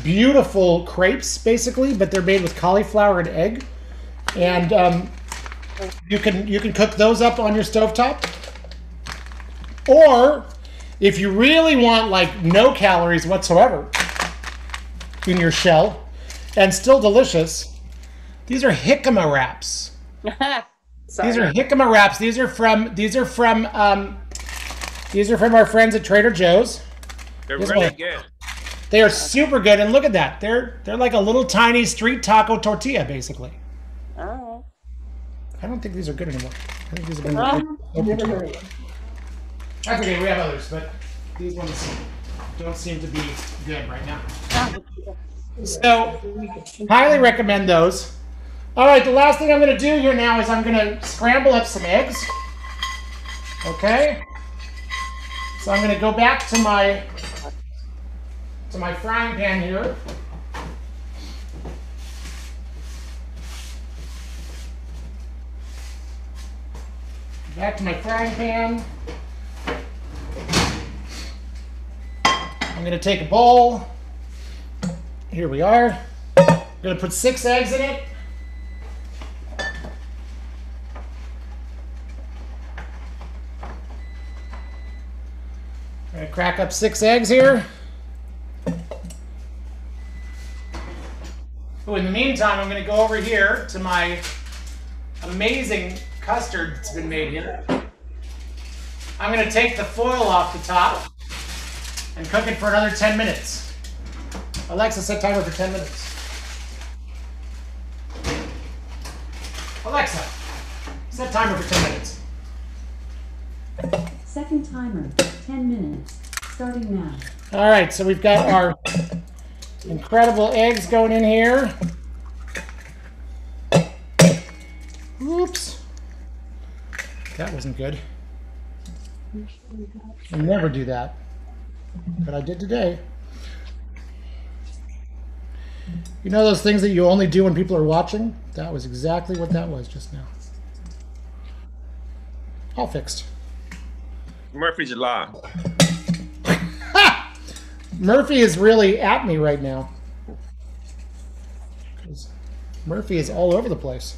beautiful crepes, basically, but they're made with cauliflower and egg. And um, you can you can cook those up on your stovetop. Or if you really want like no calories whatsoever in your shell and still delicious, these are jicama wraps. Sorry. These are jicama wraps. These are from these are from um, these are from our friends at Trader Joe's. They're This really one. good. They are super good, and look at that. They're they're like a little tiny street taco tortilla, basically. Oh. I don't think these are good anymore. I think these have been. Um, opened too. That's okay. We have others, but these ones don't seem to be good right now. So, highly recommend those. All right, the last thing I'm going to do here now is I'm going to scramble up some eggs. Okay. So I'm going to go back to my to my frying pan here. Back to my frying pan. I'm gonna take a bowl. Here we are. I'm gonna put six eggs in it. Gonna crack up six eggs here. Oh, in the meantime, I'm gonna go over here to my amazing custard that's been made here. I'm gonna take the foil off the top and cook it for another 10 minutes. Alexa, set timer for 10 minutes. Alexa, set timer for 10 minutes. Second timer, 10 minutes, starting now. All right, so we've got our incredible eggs going in here. Oops. That wasn't good. I never do that. But I did today. You know those things that you only do when people are watching? That was exactly what that was just now. All fixed. Murphy's Law. Murphy is really at me right now. Murphy is all over the place.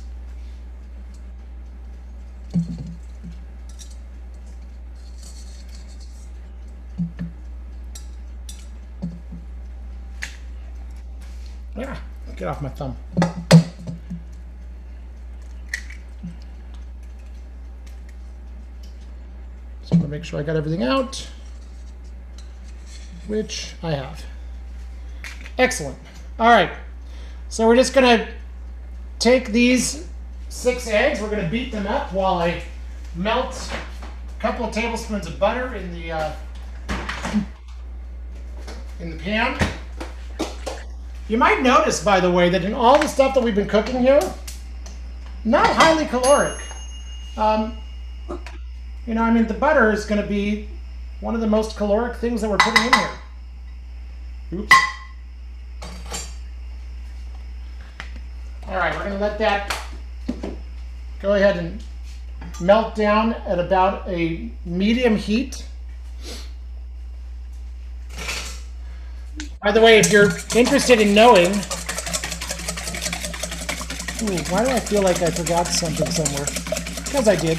Yeah, get off my thumb. Want to make sure I got everything out which I have. Excellent. All right. So we're just going to take these six eggs. We're going to beat them up while I melt a couple of tablespoons of butter in the uh, in the pan. You might notice, by the way, that in all the stuff that we've been cooking here, not highly caloric. Um, you know, I mean, the butter is going to be one of the most caloric things that we're putting in here. Oops. All right, we're going to let that go ahead and melt down at about a medium heat. By the way, if you're interested in knowing, ooh, why do I feel like I forgot something somewhere? Because I did.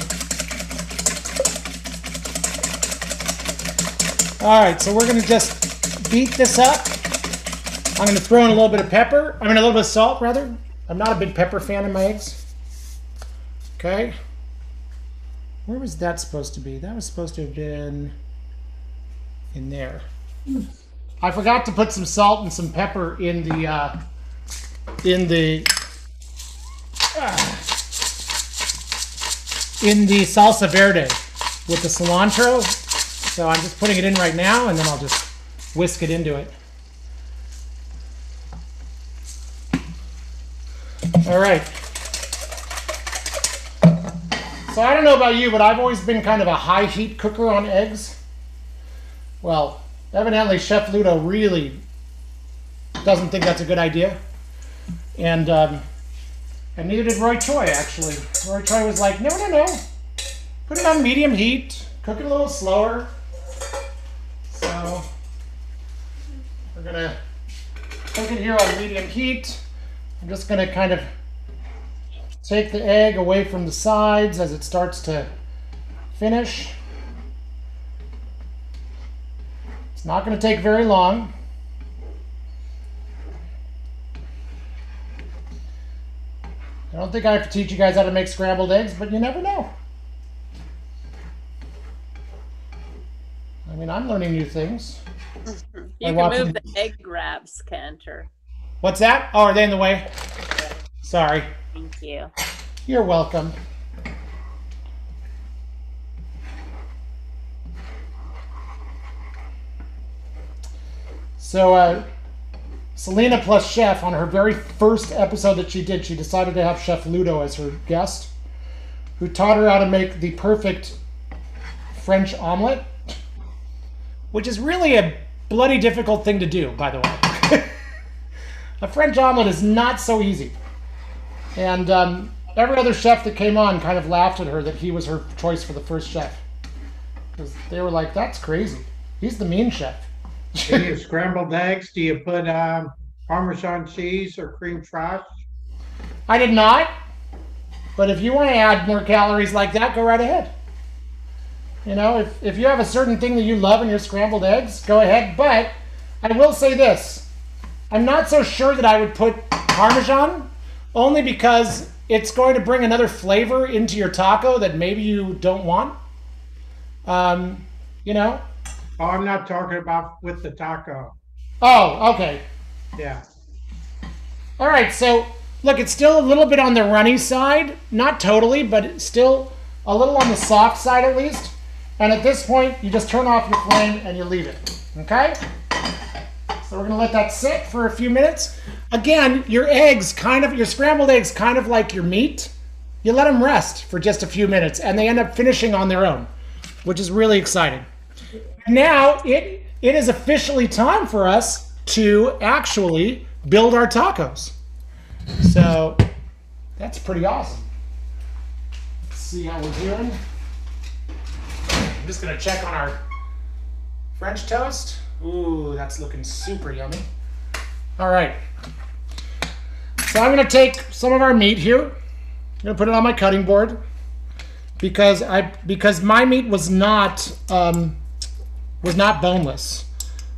All right, so we're gonna just beat this up. I'm gonna throw in a little bit of pepper. I mean, a little bit of salt, rather. I'm not a big pepper fan in my eggs. Okay. Where was that supposed to be? That was supposed to have been in there. I forgot to put some salt and some pepper in the uh, in the uh, in the salsa verde with the cilantro. So I'm just putting it in right now, and then I'll just whisk it into it. All right. So I don't know about you, but I've always been kind of a high heat cooker on eggs. Well, evidently Chef Ludo really doesn't think that's a good idea. And um, and neither did Roy Choi, actually. Roy Choi was like, no, no, no. Put it on medium heat. Cook it a little slower. So we're gonna cook it here on medium heat. I'm just gonna kind of take the egg away from the sides as it starts to finish. It's not gonna take very long. I don't think I have to teach you guys how to make scrambled eggs, but you never know. I mean, I'm learning new things. You can watching- move the egg wraps, Cantor. What's that? Oh, are they in the way? Sorry. Thank you. You're welcome. So, uh, Selena plus Chef, on her very first episode that she did, she decided to have Chef Ludo as her guest, who taught her how to make the perfect French omelet, which is really a bloody difficult thing to do, by the way. a French omelet is not so easy. And um, every other chef that came on kind of laughed at her that he was her choice for the first chef. Because they were like, that's crazy. He's the mean chef. Do you scrambled eggs? Do you put um, Parmesan cheese or cream sauce? I did not. But if you want to add more calories like that, go right ahead. You know, if, if you have a certain thing that you love in your scrambled eggs, go ahead. But I will say this I'm not so sure that I would put Parmesan, only because it's going to bring another flavor into your taco that maybe you don't want. Um, you know? Oh, I'm not talking about with the taco. Oh, okay. Yeah. All right, so look, it's still a little bit on the runny side, not totally, but still a little on the soft side at least. And at this point, you just turn off your flame and you leave it. Okay? So we're gonna let that sit for a few minutes. Again, your eggs kind of, your scrambled eggs kind of like your meat. You let them rest for just a few minutes and they end up finishing on their own, which is really exciting. Now it it is officially time for us to actually build our tacos. So that's pretty awesome. Let's see how we're doing. I'm just gonna check on our French toast. Ooh, that's looking super yummy. All right. So I'm gonna take some of our meat here. I'm gonna put it on my cutting board because I because my meat was not um, was not boneless.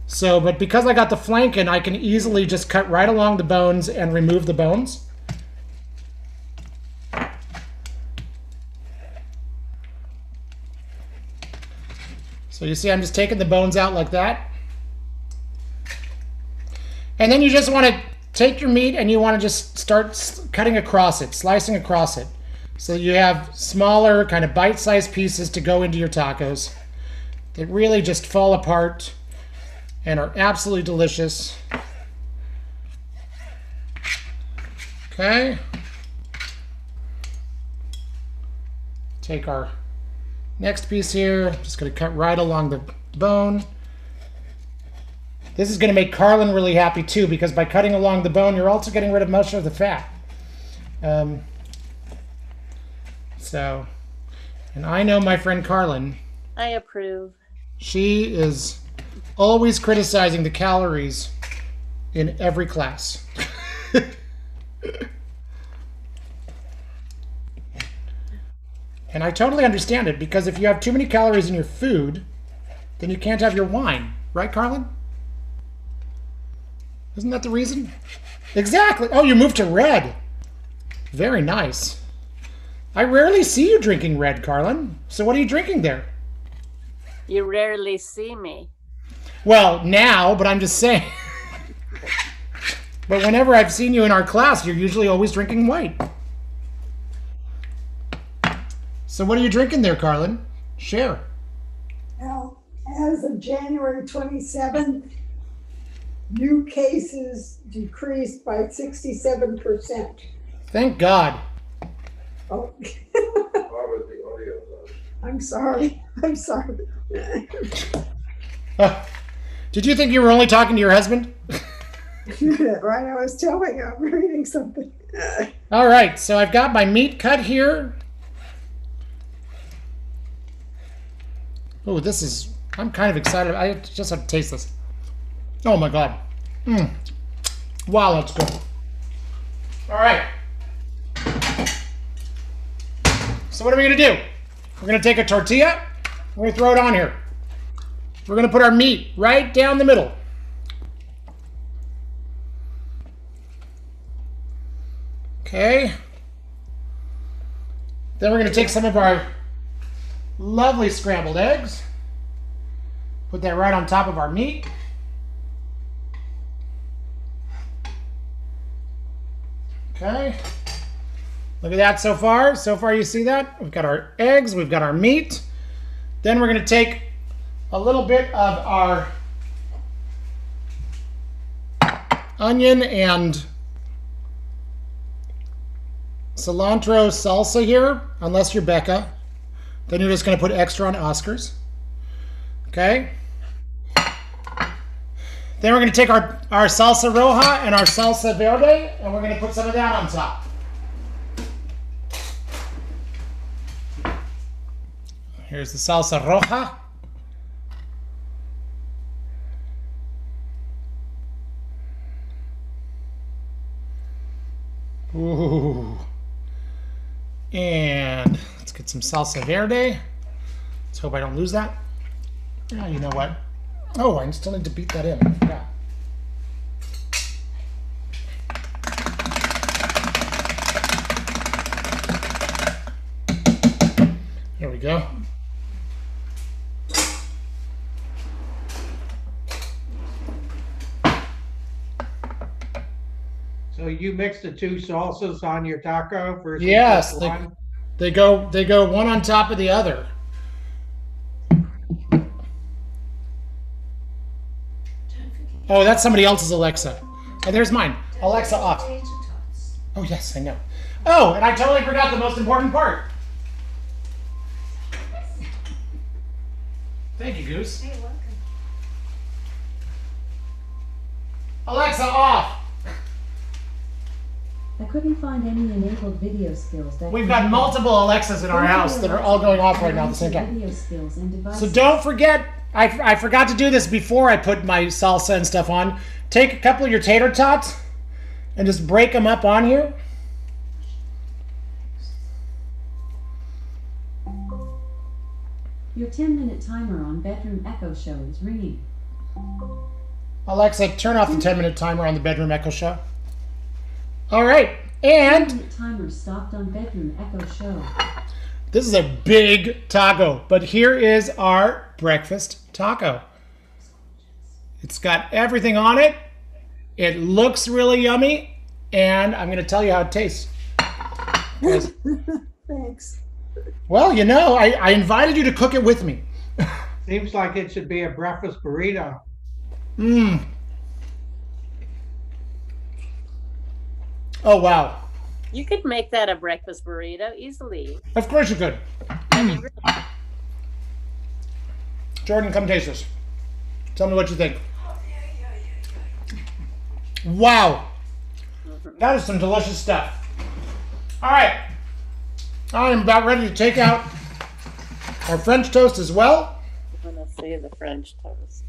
So, but because I got the flanken, I can easily just cut right along the bones and remove the bones. So you see I'm just taking the bones out like that. And then you just want to take your meat and you want to just start cutting across it, slicing across it. So you have smaller, kind of bite-sized pieces to go into your tacos that really just fall apart and are absolutely delicious. Okay. Take our next piece here. Just going to cut right along the bone. This is going to make Carlin really happy too because by cutting along the bone, you're also getting rid of most of the fat. Um, so, and I know my friend Carlin. I approve. She is always criticizing the calories in every class. and I totally understand it because if you have too many calories in your food, then you can't have your wine. Right, Carlin? Isn't that the reason? Exactly. Oh, you moved to red. Very nice. I rarely see you drinking red, Carlin. So what are you drinking there? You rarely see me. Well, now, but I'm just saying. but whenever I've seen you in our class, you're usually always drinking white. So what are you drinking there, Carlin? Share. Now, as of January 27th, new cases decreased by 67%. Thank God. Oh. I'm sorry. I'm sorry. Uh, did you think you were only talking to your husband? right, I was telling you, I'm reading something. All right, so I've got my meat cut here. Oh, this is, I'm kind of excited. I just have to taste this. Oh my God. Mm. Wow, that's good. All right. So what are we gonna do? We're gonna take a tortilla, we're gonna throw it on here. We're gonna put our meat right down the middle. Okay. Then we're gonna take some of our lovely scrambled eggs. Put that right on top of our meat. Okay. Look at that so far. So far you see that? We've got our eggs, we've got our meat. Then we're gonna take a little bit of our onion and cilantro salsa here, unless you're Becca. Then you're just going to put extra on Oscars. Okay. Then we're going to take our, our salsa roja and our salsa verde, and we're going to put some of that on top. Here's the salsa roja. Ooh. And let's get some salsa verde. Let's hope I don't lose that. Yeah, you know what? Oh, I still need to beat that in. Forgot. There we go. So you mix the two salsas on your taco versus Yes, they, one? They go they go one on top of the other. Oh, that's somebody else's Alexa. Oh, there's mine. Alexa off. Oh yes, I know. Oh, and I totally forgot the most important part. Thank you, Goose. Alexa off. I couldn't find any enabled video skills that. We've got multiple Alexas in our house that are all going off right now at the same time. Video skills and So don't forget, I, I forgot to do this before I put my salsa and stuff on. Take a couple of your tater tots and just break them up on here. Your 10 minute timer on Bedroom Echo Show is ringing. Alexa, turn off the 10 minute timer on the Bedroom Echo Show. All right, and timer stopped on Bedroom Echo Show. this is a big taco, but here is our breakfast taco. It's got everything on it. It looks really yummy, and I'm going to tell you how it tastes. Yes. Thanks. Well, you know, I, I invited you to cook it with me. Seems like it should be a breakfast burrito. Mmm. Oh, wow. You could make that a breakfast burrito easily. Of course you could. Mm. Jordan, come taste this. Tell me what you think. Wow. That is some delicious stuff. All right. I am about ready to take out our French toast as well. I'm gonna say the French toast.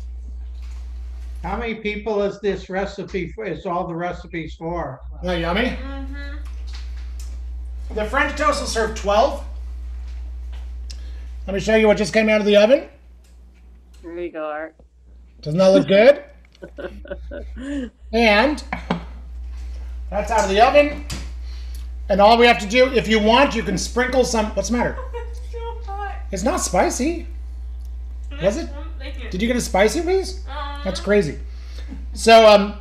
How many people is this recipe for, is all the recipes for? Is that yummy? Mm-hmm. The French toast will serve 12. Let me show you what just came out of the oven. There you go, Art. Doesn't that look good? And that's out of the oven. And all we have to do, if you want, you can sprinkle some. What's the matter? It's not spicy. Was it? Did you get a spicy piece? That's crazy. So, um,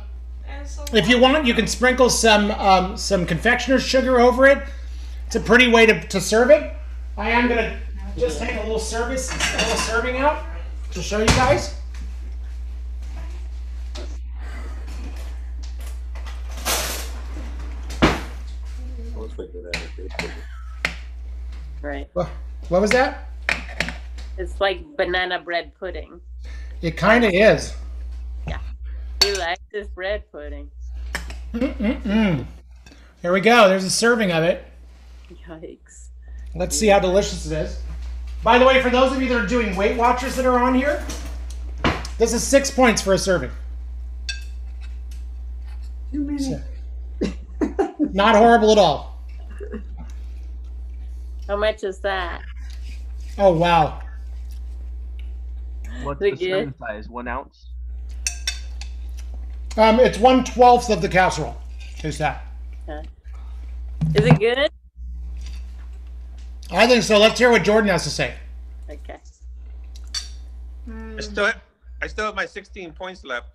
if you want, you can sprinkle some um, some confectioner's sugar over it. It's a pretty way to, to serve it. I am gonna just take a little service, a little serving out to show you guys. I was thinking that. okay. Right. What what was that? It's like banana bread pudding. It kind of is. He like this bread pudding. Mm-mm-mm. Here we go. There's a serving of it. Yikes. Let's see how delicious it is. By the way, for those of you that are doing Weight Watchers that are on here, this is six points for a serving. Too many. Not horrible at all. How much is that? Oh wow. What's the it serving size? One ounce? Um, it's one twelfth of the casserole. Taste that. Okay. Is it good? I think so. Let's hear what Jordan has to say. Okay. I still, I still have my 16 points left.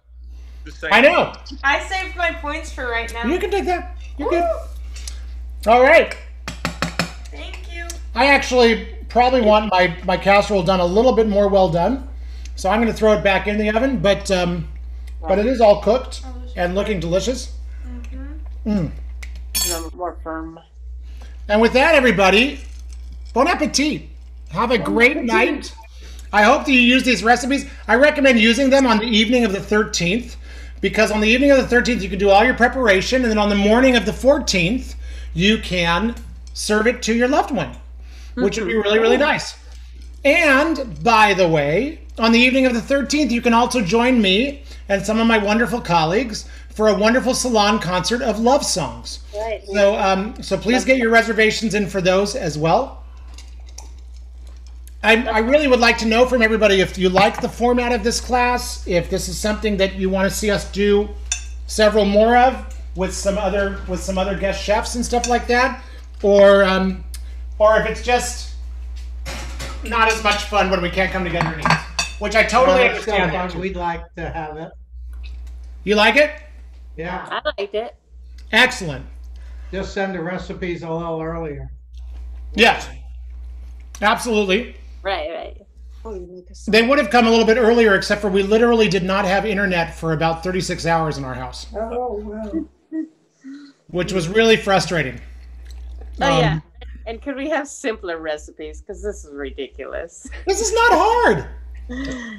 I know. I saved my points for right now. You can take that. You're good. All right. Thank you. I actually probably want my, my casserole done a little bit more well done. So I'm going to throw it back in the oven, but um, but it is all cooked and looking delicious. Mm. No, more firm. And with that, everybody, bon appetit. Have a great night. I hope that you use these recipes. I recommend using them on the evening of the 13th because on the evening of the 13th, you can do all your preparation. And then on the morning of the 14th, you can serve it to your loved one, which would be really, really nice. And by the way, on the evening of the 13th, you can also join me and some of my wonderful colleagues for a wonderful salon concert of love songs. Right. So, um, so please get your reservations in for those as well. I, I really would like to know from everybody if you like the format of this class, if this is something that you want to see us do several more of with some other with some other guest chefs and stuff like that, or um, or if it's just not as much fun when we can't come together and eat, which I totally Well, it's still understand. fun. We'd like to have it. You like it? Yeah. I liked it. Excellent. Just send the recipes a little earlier. Yes. Absolutely. Right, right. Oh, you make us. They would have come a little bit earlier, except for we literally did not have internet for about 36 hours in our house, Oh, wow. which was really frustrating. Oh yeah. Um, And could we have simpler recipes? Because this is ridiculous. This is not hard.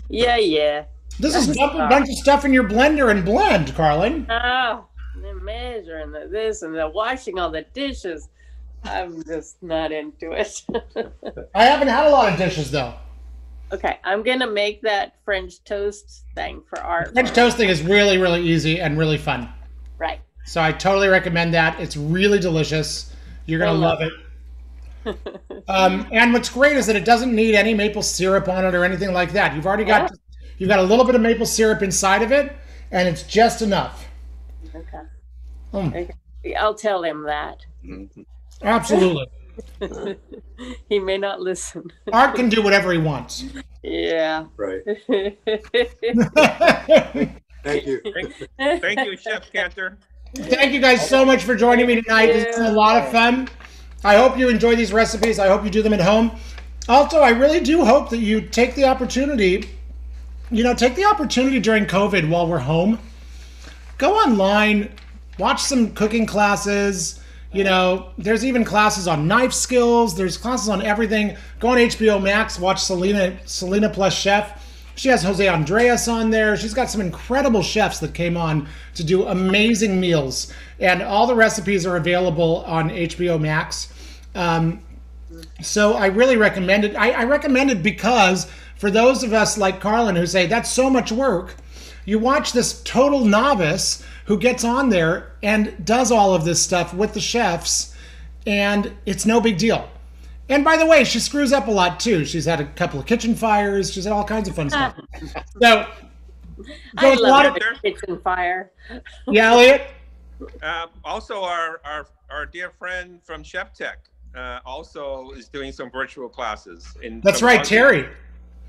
Yeah, yeah. This is dump a bunch of stuff in your blender and blend, Carlin. Oh, the measuring the this and the washing all the dishes. I'm just not into it. I haven't had a lot of dishes though. okay, I'm gonna make that French toast thing for art. French toasting is really, really easy and really fun. Right. So I totally recommend that. It's really delicious. You're gonna love love it. Um, and what's great is that it doesn't need any maple syrup on it or anything like that. You've already got you've got a little bit of maple syrup inside of it, and it's just enough. Okay. Mm. I'll tell him that. Absolutely. he may not listen. Art can do whatever he wants. Yeah. Right. Thank you. Thank, thank you, Chef Cantor. Thank you guys so much for joining me tonight. It's been a lot of fun. I hope you enjoy these recipes. I hope you do them at home. Also, I really do hope that you take the opportunity, you know, take the opportunity during COVID while we're home. Go online, watch some cooking classes. You know, there's even classes on knife skills. There's classes on everything. Go on HBO Max, watch Selena Selena Plus Chef. She has Jose Andrés on there. She's got some incredible chefs that came on to do amazing meals, and all the recipes are available on HBO Max. Um, so I really recommend it. I, I recommend it because for those of us like Carlin who say that's so much work, you watch this total novice who gets on there and does all of this stuff with the chefs, and it's no big deal. And by the way, she screws up a lot too. She's had a couple of kitchen fires. She's had all kinds of fun stuff. So, I there's a lot of kitchen fire. yeah, Elliot. Uh, also, our, our our dear friend from Chef Tech uh, also is doing some virtual classes. In That's right, other- Terry.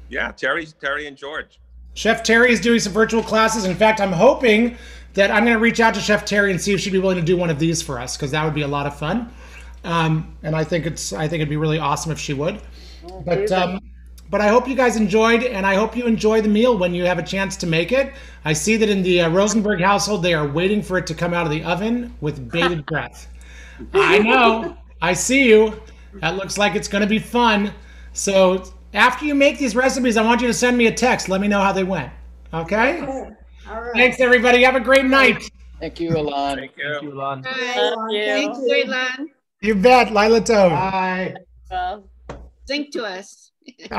Yeah, Terry, Terry, and George. Chef Terry is doing some virtual classes. In fact, I'm hoping that I'm going to reach out to Chef Terry and see if she'd be willing to do one of these for us because that would be a lot of fun. Um, and I think it's I think it'd be really awesome if she would. But um, but I hope you guys enjoyed, and I hope you enjoy the meal when you have a chance to make it. I see that in the uh, Rosenberg household, they are waiting for it to come out of the oven with bated breath. I know. I see you. That looks like it's going to be fun. So after you make these recipes, I want you to send me a text. Let me know how they went. Okay? All right. Thanks, everybody. Have a great night. Thank you, Alon. Thank you. Thank you, Alon. Thank you. Thank you, bet, Lila Tov. Bye. Well, Sing to us.